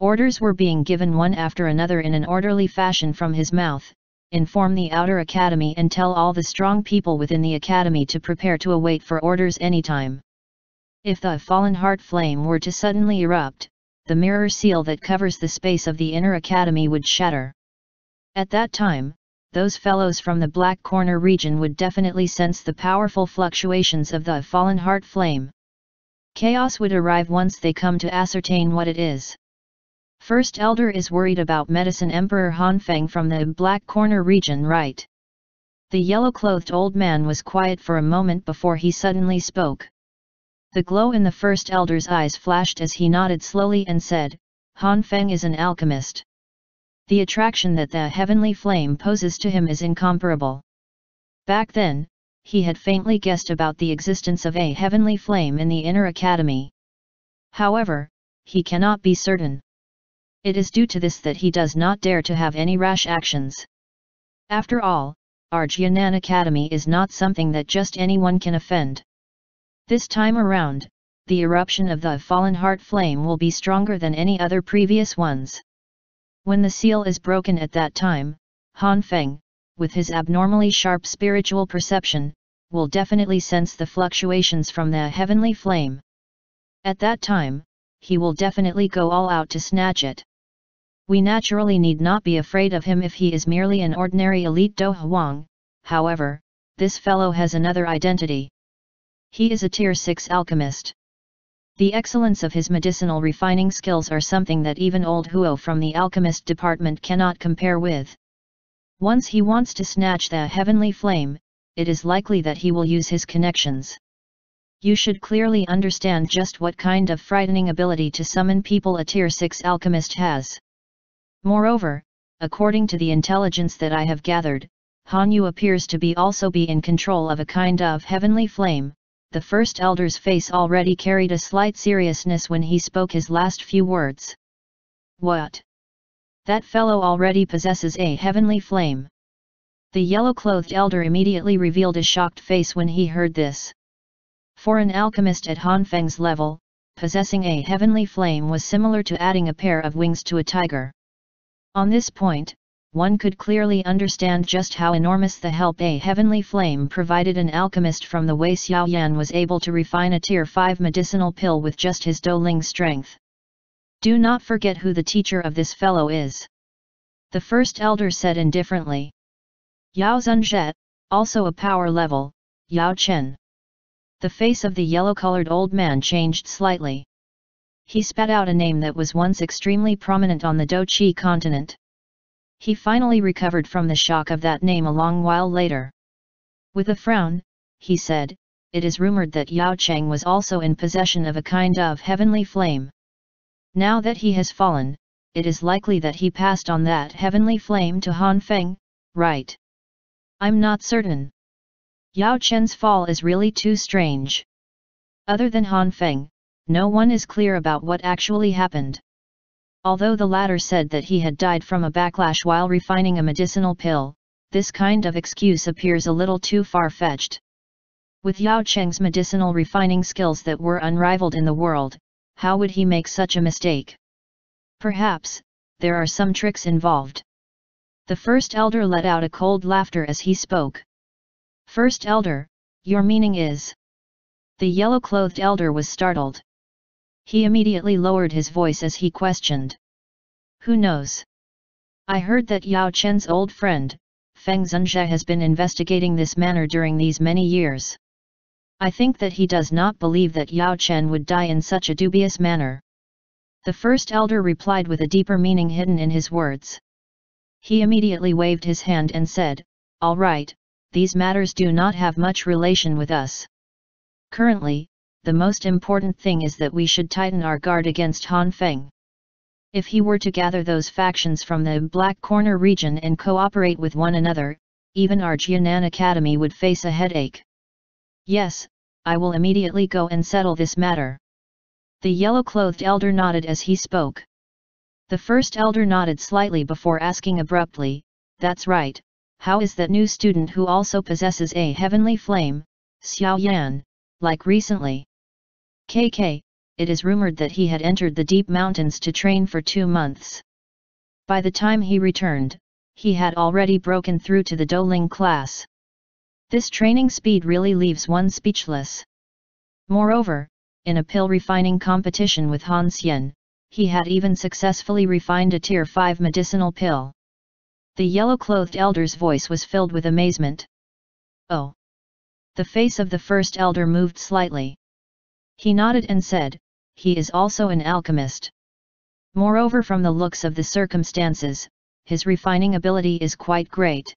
A: Orders were being given one after another in an orderly fashion from his mouth, inform the outer academy and tell all the strong people within the academy to prepare to await for orders anytime. If the fallen heart flame were to suddenly erupt, the mirror seal that covers the space of the inner academy would shatter. At that time, those fellows from the Black Corner region would definitely sense the powerful fluctuations of the fallen heart flame. Chaos would arrive once they come to ascertain what it is. First Elder is worried about Medicine Emperor Han Feng from the Black Corner region right. The yellow-clothed old man was quiet for a moment before he suddenly spoke. The glow in the First Elder's eyes flashed as he nodded slowly and said, Han Feng is an alchemist. The attraction that the heavenly flame poses to him is incomparable. Back then, he had faintly guessed about the existence of a heavenly flame in the inner academy. However, he cannot be certain. It is due to this that he does not dare to have any rash actions. After all, our Jianan Academy is not something that just anyone can offend. This time around, the eruption of the fallen heart flame will be stronger than any other previous ones. When the seal is broken at that time, Han Feng, with his abnormally sharp spiritual perception, will definitely sense the fluctuations from the heavenly flame. At that time, he will definitely go all out to snatch it. We naturally need not be afraid of him if he is merely an ordinary elite Dou Huang, however, this fellow has another identity. He is a tier 6 alchemist. The excellence of his medicinal refining skills are something that even old Huo from the alchemist department cannot compare with. Once he wants to snatch the heavenly flame, it is likely that he will use his connections. You should clearly understand just what kind of frightening ability to summon people a tier 6 alchemist has. Moreover, according to the intelligence that I have gathered, Han Yu appears to be also be in control of a kind of heavenly flame. The first elder's face already carried a slight seriousness when he spoke his last few words. What? That fellow already possesses a heavenly flame. The yellow-clothed elder immediately revealed a shocked face when he heard this. For an alchemist at Han Feng's level, possessing a heavenly flame was similar to adding a pair of wings to a tiger. On this point, one could clearly understand just how enormous the help a heavenly flame provided an alchemist from the way Xiao Yan was able to refine a tier 5 medicinal pill with just his Dou Ling strength. Do not forget who the teacher of this fellow is. The first elder said indifferently. Yao Zunzhe, also a power level, Yao Chen. The face of the yellow-colored old man changed slightly. He spat out a name that was once extremely prominent on the Dou Qi continent. He finally recovered from the shock of that name a long while later. With a frown, he said, it is rumored that Yao Chen was also in possession of a kind of heavenly flame. Now that he has fallen, it is likely that he passed on that heavenly flame to Han Feng, right? I'm not certain. Yao Chen's fall is really too strange. Other than Han Feng, no one is clear about what actually happened. Although the latter said that he had died from a backlash while refining a medicinal pill, this kind of excuse appears a little too far-fetched. With Yao Chen's medicinal refining skills that were unrivaled in the world, how would he make such a mistake? Perhaps, there are some tricks involved. The first elder let out a cold laughter as he spoke. First elder, your meaning is... The yellow-clothed elder was startled. He immediately lowered his voice as he questioned. Who knows? I heard that Yao Chen's old friend, Feng Zunzhe has been investigating this matter during these many years. I think that he does not believe that Yao Chen would die in such a dubious manner. The first elder replied with a deeper meaning hidden in his words. He immediately waved his hand and said, All right, these matters do not have much relation with us. Currently, the most important thing is that we should tighten our guard against Han Feng. If he were to gather those factions from the Black Corner region and cooperate with one another, even our Jianan Academy would face a headache. Yes, I will immediately go and settle this matter. The yellow-clothed elder nodded as he spoke. The first elder nodded slightly before asking abruptly, That's right, how is that new student who also possesses a heavenly flame, Xiao Yan, like recently? KK, it is rumored that he had entered the deep mountains to train for two months. By the time he returned, he had already broken through to the Dou Ling class. This training speed really leaves one speechless. Moreover, in a pill refining competition with Han Xian, he had even successfully refined a tier 5 medicinal pill. The yellow-clothed elder's voice was filled with amazement. Oh! The face of the first elder moved slightly. He nodded and said, he is also an alchemist. Moreover from the looks of the circumstances, his refining ability is quite great.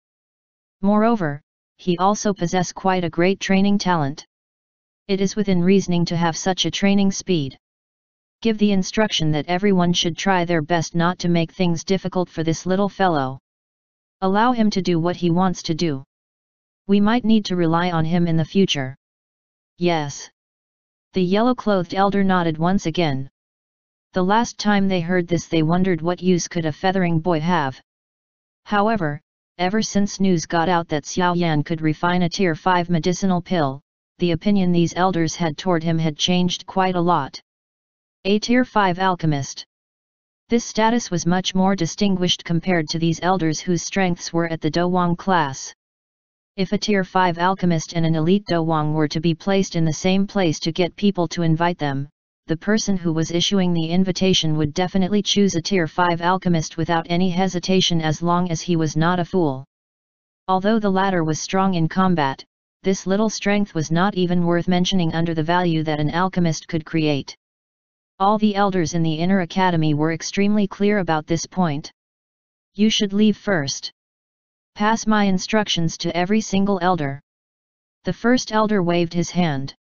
A: Moreover, he also possess quite a great training talent. It is within reasoning to have such a training speed. Give the instruction that everyone should try their best not to make things difficult for this little fellow. Allow him to do what he wants to do. We might need to rely on him in the future. Yes. The yellow-clothed elder nodded once again. The last time they heard this they wondered what use could a feathering boy have. However, ever since news got out that Xiao Yan could refine a tier 5 medicinal pill, the opinion these elders had toward him had changed quite a lot. A tier 5 alchemist. This status was much more distinguished compared to these elders whose strengths were at the Dou Wang class. If a Tier 5 alchemist and an elite Dou Wang were to be placed in the same place to get people to invite them, the person who was issuing the invitation would definitely choose a Tier 5 alchemist without any hesitation as long as he was not a fool. Although the latter was strong in combat, this little strength was not even worth mentioning under the value that an alchemist could create. All the elders in the inner academy were extremely clear about this point. You should leave first. Pass my instructions to every single elder. The first elder waved his hand.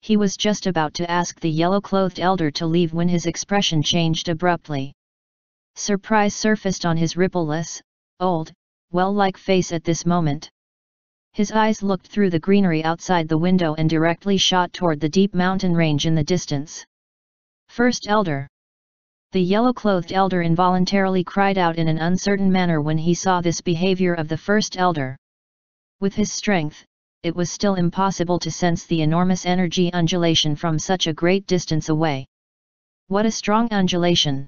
A: He was just about to ask the yellow-clothed elder to leave when his expression changed abruptly. Surprise surfaced on his rippleless, old, well-like face at this moment. His eyes looked through the greenery outside the window and directly shot toward the deep mountain range in the distance. First Elder the yellow-clothed elder involuntarily cried out in an uncertain manner when he saw this behavior of the first elder. With his strength, it was still impossible to sense the enormous energy undulation from such a great distance away. What a strong undulation!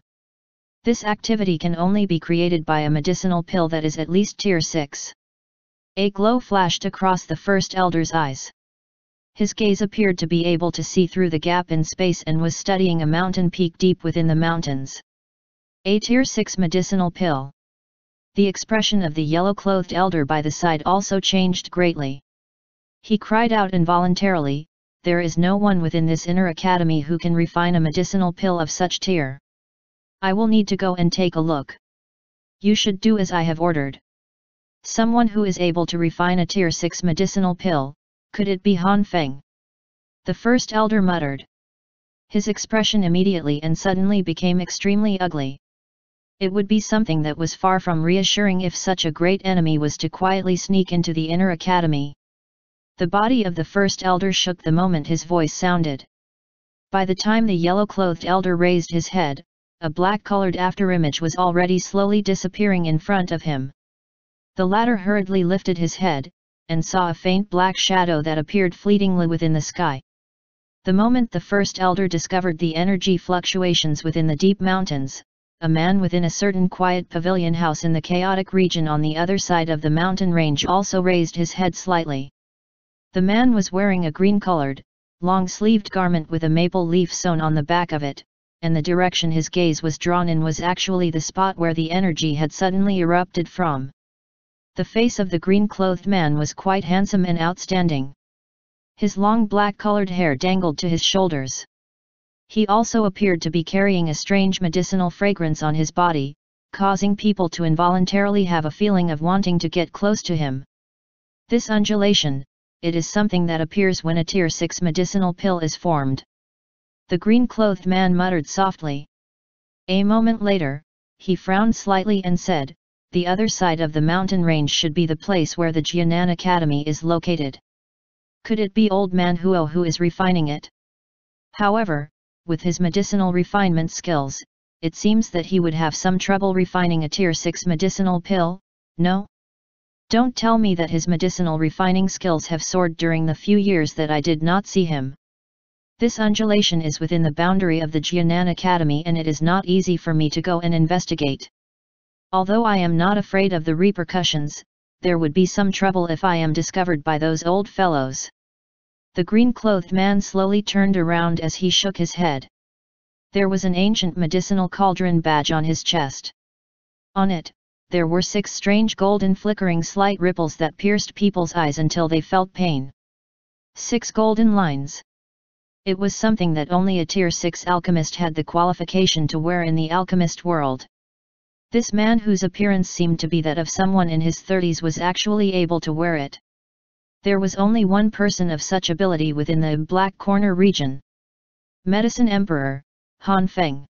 A: This activity can only be created by a medicinal pill that is at least tier 6. A glow flashed across the first elder's eyes. His gaze appeared to be able to see through the gap in space and was studying a mountain peak deep within the mountains. A Tier 6 medicinal pill. The expression of the yellow-clothed elder by the side also changed greatly. He cried out involuntarily, there is no one within this inner academy who can refine a medicinal pill of such tier. I will need to go and take a look. You should do as I have ordered. Someone who is able to refine a tier 6 medicinal pill, could it be Han Feng? The first elder muttered. His expression immediately and suddenly became extremely ugly. It would be something that was far from reassuring if such a great enemy was to quietly sneak into the inner academy. The body of the first elder shook the moment his voice sounded. By the time the yellow-clothed elder raised his head, a black-colored afterimage was already slowly disappearing in front of him. The latter hurriedly lifted his head, and saw a faint black shadow that appeared fleetingly within the sky. The moment the first elder discovered the energy fluctuations within the deep mountains, a man within a certain quiet pavilion house in the chaotic region on the other side of the mountain range also raised his head slightly. The man was wearing a green-colored, long-sleeved garment with a maple leaf sewn on the back of it, and the direction his gaze was drawn in was actually the spot where the energy had suddenly erupted from. The face of the green-clothed man was quite handsome and outstanding. His long black-colored hair dangled to his shoulders. He also appeared to be carrying a strange medicinal fragrance on his body, causing people to involuntarily have a feeling of wanting to get close to him. This undulation, it is something that appears when a tier 6 medicinal pill is formed. The green-clothed man muttered softly. A moment later, he frowned slightly and said, the other side of the mountain range should be the place where the Jianan Academy is located. Could it be old man Huo who is refining it? However, with his medicinal refinement skills, it seems that he would have some trouble refining a tier 6 medicinal pill, no? Don't tell me that his medicinal refining skills have soared during the few years that I did not see him. This undulation is within the boundary of the Jianan Academy and it is not easy for me to go and investigate. Although I am not afraid of the repercussions, there would be some trouble if I am discovered by those old fellows. The green-clothed man slowly turned around as he shook his head. There was an ancient medicinal cauldron badge on his chest. On it, there were six strange golden flickering slight ripples that pierced people's eyes until they felt pain. Six golden lines. It was something that only a tier 6 alchemist had the qualification to wear in the alchemist world. This man whose appearance seemed to be that of someone in his thirties was actually able to wear it. There was only one person of such ability within the Black Corner region. Medicine Emperor, Han Feng.